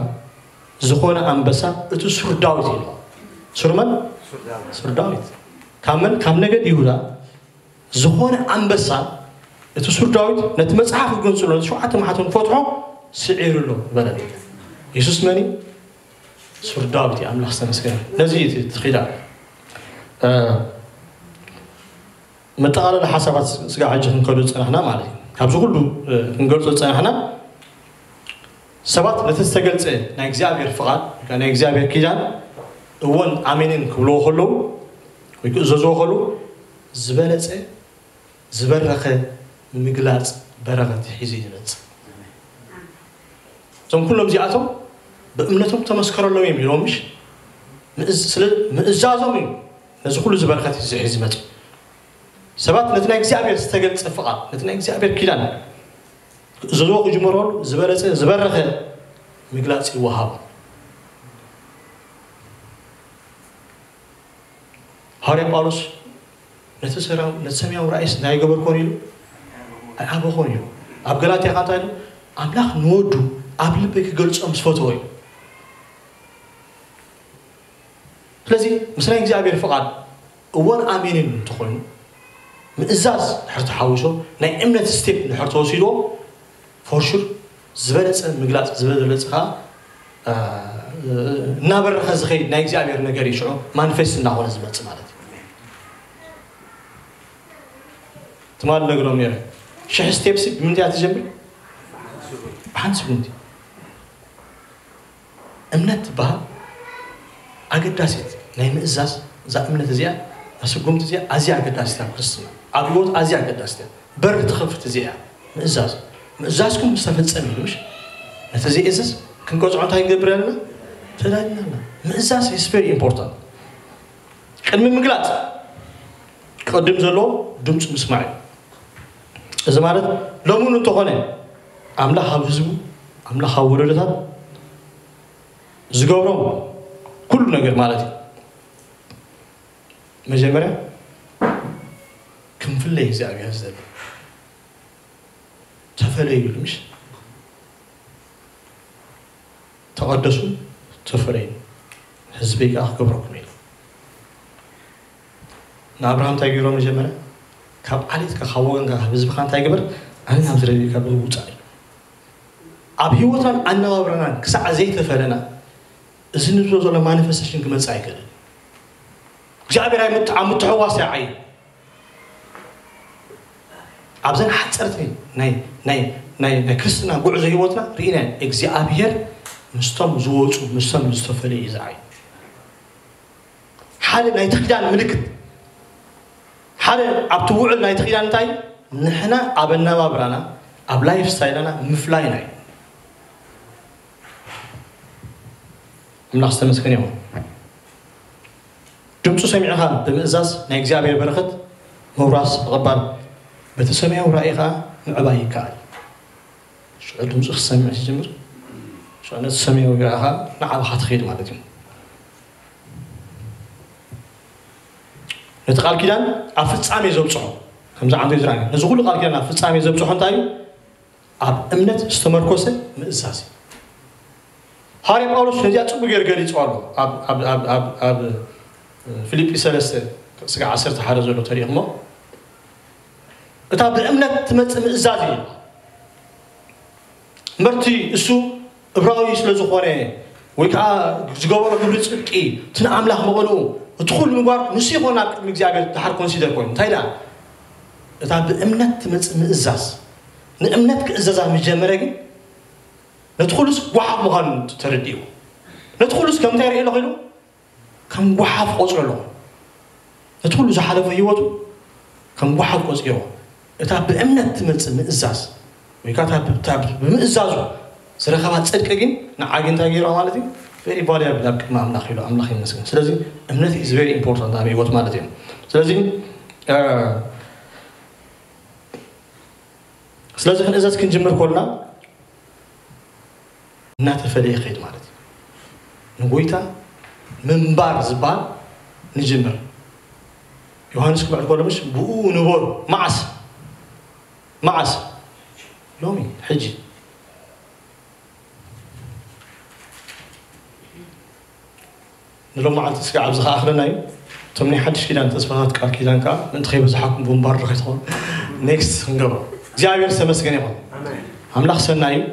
ዝኾነ ኣንበሳ እቲ ሱር ዳዊት ኢሉ ሱርመን ሱር ዳዊት ካብ መን ካብ ነገድ ይሁዳ ዝኾነ ኣንበሳ እቲ ሱር ዳዊት ነቲ መፅሓፍ ገንፅሎ ሸውዓተ መሓቶም ፈትሖ ስዒሩሉ በለኒ የሱስ መኒ ሱር ዳዊት እዩ ኣምላኽ ዝተመስገነ ነዚ ትኺዳ متعارض حسابات سجع عجز نقول صنعنا مالي كابز كله نقول صنعنا سبات نتستقل صن نعزاب يرفقان كان نعزاب يكيدان ون عمينين كلو خلو ويكزوزو خلو زبالة صن زبرخ مقلاص برغة حزين نت زم كلهم زياتهم بأمنتهم تمسكر لهم يميلهم مش مئز سل مئزازهم نزخلوا زبرخة حزين متهم سبات نتنا إخبار استقبل صفقة نتنا إخبار كيلان زلوق جمرون زبرة زبرة خير مجلس الوهاب هاري بولس نتسرع نتسمع رئيس نائب قبر كونيل أبو كونيل أبو جلات يا قاتل أملاخ نودو قبل بيك جلس أمس فتوي لذي مثلا إخبار فقط أول آمين تقولون ምእዛዝ ድሕር ተሓዊሶ ናይ እምነት ስቴፕ ድሕር ተወሲዶ ፎርሹር ዝበለፀ ምግላፅ ዝበለፀ ከዓ እናበረኸ ዝኸይድ ናይ እግዚኣብሔር ነገር ይሽዑ ማኒፌስት እናኾነ ዝመፅ ማለት እዩ ትማል ነግሮም ነረ ሽሕ ስቴፕስ ብምንታይ ትጀምር ብሓንቲ ስጉምቲ እምነት ትበሃል ኣገዳሲት ናይ ምእዛዝ እዛ እምነት እዚኣ ስጉምቲ እዚኣ ኣዝያ ኣገዳሲት ኣብ ክርስትና ኣብ ሂወት ኣዝያ ኣገዳሲት እያ በሪ ትኸፍት እዚኣ ምእዛዝ ምእዛዝኩም ዝተፈፀመ ኢሉሽ ነቲ ዘይእዝዝ ክንቀፅዖ እንታይ ንገብር ኣለና ተዳሊና ኣለና ምእዛዝ ኢስ ቨሪ ኢምፖርታንት ቅድሚ ምግላፅ ክቐድም ዘለዎ ድምፂ ምስማዕ እዩ እዚ ማለት ሎሙን እንተኾነ ኣምላኽ ኣብ ህዝቡ ኣምላኽ ኣብ ወለዶታት ዝገብሮም ኩሉ ነገር ማለት እዩ መጀመርያ ክንፍን ለእግዚአብሔር ዘብ ልምሽ ተቀደሱ ተፈለዩ ህዝቢ ከዓ ክገብረኩም ኢሉ ንኣብርሃም እንታይ ገይሮ መጀመርያ ካብ ዓሌትካ ካ ወገንካ ካብ ህዝብካ እንታይ ግበር ኣነ ናብ ዝረቢካ ብውፃእ እዩ ኣብ ሂወታን ኣነባብረናን ክሳዕ ዘይተፈለና እዚ ንብሎ ዘሎ ማኒፌስቴሽን ክመፅእ ኣይክእልን እግዚኣብሔር ኣብ ምትሕዋስ ይዓይ ኣብዘን ሓፀርቲ ናይ ክርስትና ጉዕዞ ሂወትና ርኢና እግዚኣብሄር ምስቶም ዝወፁ ምስቶም ዝተፈለዩ እዩ ዝዓዩ ሓደ ናይቲ ክዳን ምልክት ሓደ ኣብቲ ውዕል ናይቲ ክዳን እንታይ ንሕና ኣብ ኣነባብራና ኣብ ላይፍ ስታይልና ምፍላይና እዩ ኣምላኽ ዝተመስገን ይኹን ድምፁ ሰሚዕኻ ብምእዛዝ ናይ እግዚኣብሔር በረኸት ምውራስ ምቕባል بتسمع ورائقة عباي كان شو عندهم زخ سمع جمر شو أنا سمع ورائقة نعم هتخيل مالتهم نت قال كيدان أفتح عمي زوجته كم زعم تيجي راني نزقول قال كيدان أفتح سامي زوجته حن تايو أب أمنت استمر كوسة مأزازي هاري بقولش نجات بغير قليل سؤاله أب أب أب أب أب فيليب سلسة سكع عصر تحرز لو تاريخ ما እታ ብእምነት ትመፅእ ምእዛዝ እዩ እምበርቲ እሱ እብራዊ ስለ ዝኾነ ወይ ከዓ ዝገበሮ ግብሪ ፅድቂ እቲ ንኣምላኽ ምቐኑ እቲ ኩሉ ምግባር ንሱ ይኮን ኣብ ቅድሚ እግዚኣብሔር ድሓር ኮንሲደር ኮይኑ እንታይ ደኣ እታ ብእምነት ትመፅእ ምእዛዝ ንእምነት ክእዘዛ ምጀመረ ግን ነቲ ኩሉስ ጓሓፍ ምዃኑ ተረዲኡ ነቲ ኩሉስ ከም እንታይ ርኢ ኣሎ ኮይኑ ከም ጓሓፍ ቆፅሮ ኣለኹ ነቲ ኩሉ ዝሓለፈ ሂወቱ ከም ጓሓፍ ቆፂሮ እታ ብእምነት ትመፅእ ምእዛዝ ወይ ከዓ ብምእዛዙ ዝረኸባ ፅድቂ ግን ንዓይ ግን እንታይ ገይሮ ማለት እዩ ቨሪ ቫልያብል ኣብ ቅድሚ ኣምላኽ ኢሉ ኣምላኽ ይመስገን ስለዚ እምነት ኢዝ ቨሪ ኢምፖርታንት ኣብ ሂወት ማለት እዩ ስለዚ ስለዚ ክንእዘዝ ክንጅምር ኮልና እናተፈለየ ይኸይድ ማለት እዩ ንጎይታ ምንባር ዝበሃል ንጅምር ዮሃንስ ክምዕል ከሎ ምሽ ብኡ ንበሩ መዓስ معس لومي حجي نلوم ما عاد تسكع بزخ آخر ناي ثم نحدش كذا أنت سبحانك كار كذا أنت أنت خيب زحكم بومبار رخيصون نيكس هنجر زاير سمس كني بان هم لخس ناي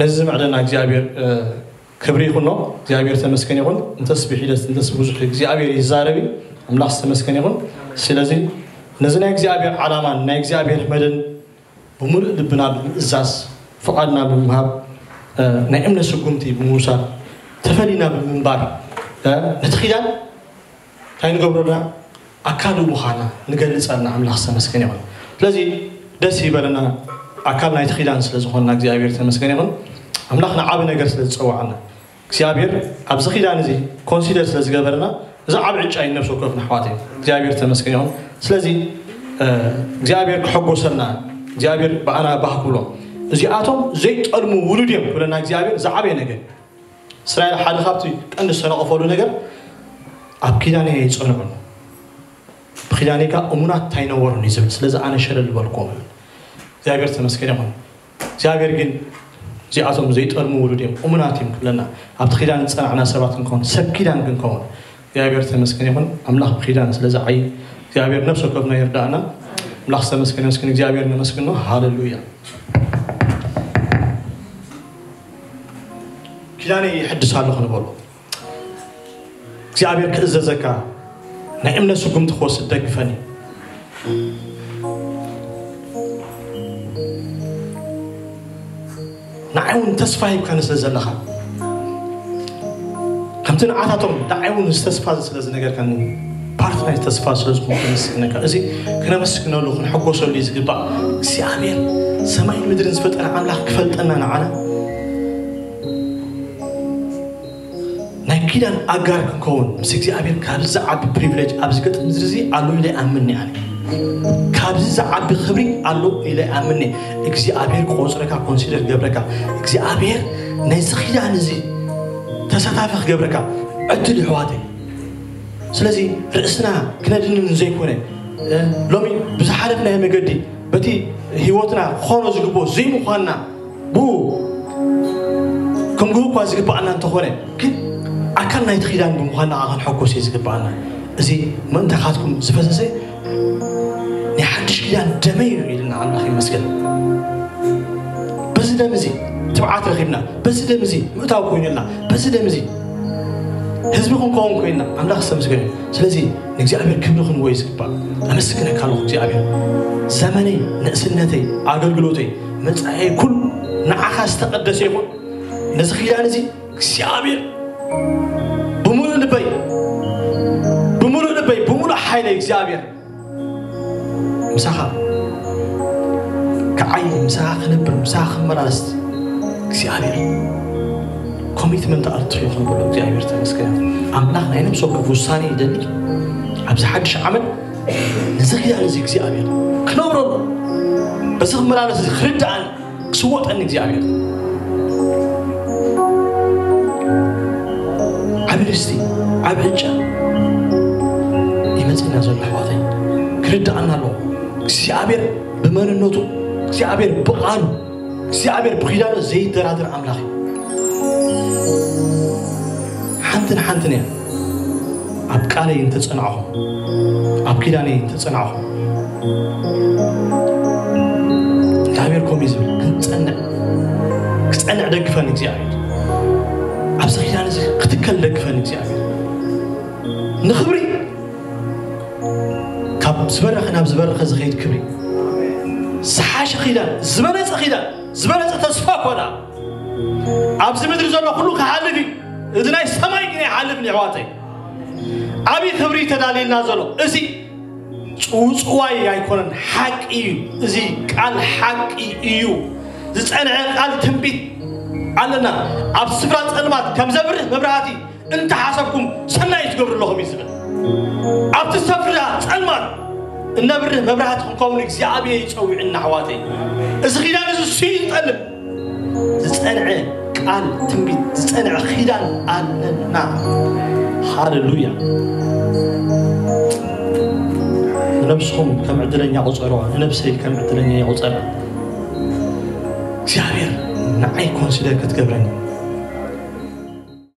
نزم على ناك زاير كبري خلنا زاير سمس كني بان أنت سبحانك أنت سبحانك زاير يزاربي هم لخس سمس كني بان سلازين ነዚ ናይ እግዚኣብሔር ዓላማን ናይ እግዚኣብሔር መደን ብሙሉእ ልብና ብምእዛዝ ፍቓድና ብምሃብ ናይ እምነት ስጉምቲ ብምውሳድ ተፈሊና ብምንባር ነቲ ኪዳን እንታይ ንገብረና ኣካል ምዃና ንገልፀና ኣምላኽ ዝተመስገን ይኹን ስለዚ ደስ ይበለና ኣካል ናይቲ ኪዳን ስለ ዝኾንና እግዚኣብሔር ዝተመስገን ይኹን ኣምላኽና ዓብ ነገር ስለ ዝፀዋዓና እግዚኣብሔር ኣብዚ ኪዳን እዚ ኮንሲደር ስለ ዝገበረና እዚ ዓብ ዕጫይ ነብሶ ከፍና ኣሕዋት እዩ እግዚኣብሔር ተመስገን ይኹን ስለዚ እግዚኣብሔር ክሐጎሰና እግዚኣብሔር ብኣና ባህ ክብሎ እዚኣቶም ዘይጠልሙ ውሉድ እዮም ክብለና እግዚኣብሔር ዝዓበየ ነገር እስራኤል ሓደ ካብቲ ቀንዲ ዝተነቐፈሉ ነገር ኣብ ኪዳነ ይፀንዑን ብኪዳነ ካ እሙናት እንታይነበሩን እዩ ዝብል ስለዚ ኣነ ሸለ ዝበልክዎም ይብል እግዚኣብሔር ተመስገን ይኹን እግዚኣብሔር ግን እዚኣቶም ዘይጠልሙ ውሉድ እዮም እሙናት እዮም ክብለና ኣብቲ ኪዳን ዝፀናዕና ሰባት ክንከውን ሰብ ኪዳን ክንከውን እግዚኣብሔር ተመስገን ይኹን ኣምላኽ ብኪዳን ስለዝዓይ እግዚአብሔር ነፍስ ወከፍና ይርዳና አምላክ ተመስገን ይመስገን እግዚአብሔር ይመስገን ነው ሃሌሉያ ኪዳነ ይሕድስ ኣለኹ ንበሎ እግዚኣብሔር ክእዘዘካ ናይ እምነት ስጉምቲ ክወስድ ደግፈኒ ንዓይ እውን ተስፋ ሂብካኒ ስለ ዘለኻ ከምቲ ንዓታቶም ንዓይ እውን ዝተስፋ ስለ ዝነገርካኒ ፓርት ናይ ተስፋ ስለዝኮን ክምስግነካ እዚ ክነመስግነሉ ክንሕጎሰሉ እዩ ዝግባእ እግዚኣብሔር ሰማይን ምድርን ዝፈጠረ ኣምላኽ ክፈልጠና ንዓና ናይ ኪዳን ኣጋር ክኸውን ምስ እግዚኣብሔር ካብዚ ዝዓቢ ፕሪቪሌጅ ኣብ ዝገጥም ምድሪ እዚ ኣሎ ኢለ ኣምኒ ኣነ ካብዚ ዝዓቢ ክብሪ ኣሎ ኢለ ኣምኒ እግዚኣብሔር ክቆፅረካ ኮንሲደር ገብረካ እግዚኣብሔር ናይዚ ኪዳን እዚ ተሳታፊ ክገብረካ ዕድል ይሕዋት እዩ ስለዚ ርእስና ክነድንን ዘይኮነ ሎሚ ብዝሓለፍናዮ መገዲ በቲ ሂወትና ክኾኖ ዝግብኦ ዘይምኳንና ብ ከምግቡ እኳ ዝግባአና እንተኾነ ግን ኣካል ናይቲ ኺዳን ብምኳንና ክንሐጎስ እየ ዝግባአና እዚ ምእንታኻትኩም ዝፈሰሰ ናይ ሓድሽ ኪዳን ደመይ እዩ ኢልና ኣምላኽ ይመስገን በዚ ደም እዚ ትብዓት ረኺብና በዚ ደም እዚ ምእታው ኮይኑልና በዚ ደም እዚ ህዝቢ ክንከውን ኮይና ኣምላኽ ዝተመስገነ ስለዚ ንእግዚኣብሔር ክብሪ ክንወይ ዝግባእ ኣመስግነካ ኣለኹ እግዚኣብሔር ዘመነይ ንእስነተይ ኣገልግሎተይ መፅሓይ ኩሉ ንዓኻ ዝተቐደሰ ይኹን ነዚ ክያን እዚ እግዚኣብሔር ብሙሉእ ልበይ ብሙሉእ ልበይ ብሙሉእ ሓይለ እግዚኣብሔር ምሳኻ ክዓይ ምሳኻ ክነብር ምሳኻ ክመላለስ እግዚኣብሔር ኮሚትመንት ኣርት እዩ ንክብሎ እግዚኣብሔር ተመስገን ኣምላኽ ናይ ነብሶ ውሳኔ ይደሊ ኣብዚ ሓድሽ ዓመት ነዚ ክዳን እዚ እግዚኣብሔር ክነብረሉ በዚ ክመላለስ እዚ ክርዳእን ክስወጠኒ እግዚኣብሔር ዓብ ርስቲ ዓብ ዕንጫ ይመፅና ዘሎ ኣሕዋተይ ክርዳእና ኣለዎ እግዚኣብሔር ብመንነቱ እግዚኣብሔር ብቓሉ እግዚኣብሔር ብኪዳኑ ዘይደራድር ኣምላኽ እዩ حنتن حنتن اب كالي انت صنعه اب كيلاني انت صنعه دابير كوميزم كنتصنع كنتصنع دقفن اغزيابير اب سخيلان زي قتكل دقفن اغزيابير نخبري كاب زبرخ ناب زبرخ زخيد كبري سحاش خيلا زبرخ خيلا زبرخ تصفاق ولا أبزمت رزقنا كله كهالذي እዝናይ ሰማይ ግን ይዓልም ንዕዋተይ ዓብዪ ክብሪ ተዳልየልና ዘሎ እዚ ፅውፅዋይ ኣይኮነን ሓቂ እዩ እዚ ቃል ሓቂ እዩ ዝፀንዐ ቃል ትንቢት ኣለና ኣብ ስፍራ ፀልማት ከም ዘብርህ መብራህቲ እንተሓሰብኩም ሰናይ ትገብሩ ኣለኹም እዩ ዝብል ኣብቲ ሰፍራ ፀልማት እነብርህ መብራህቲ ክንከውን እግዚኣብሔር ይፀዊዕና ኣሕዋተይ እዚ ኺዳን እዚ ስዩ ዝጠልም ዝፀንዐ ቃል ትንቢት ዝፀንዕ ኺዳን ኣለና ሃሌሉያ ነብስኹም ከም ዕድለኛ ቁፀሮ ንነብሰይ ከም ዕድለኛ ይቁፀራ እግዚኣብሔር ንዓይ ኮንሲደር ክትገብረኒ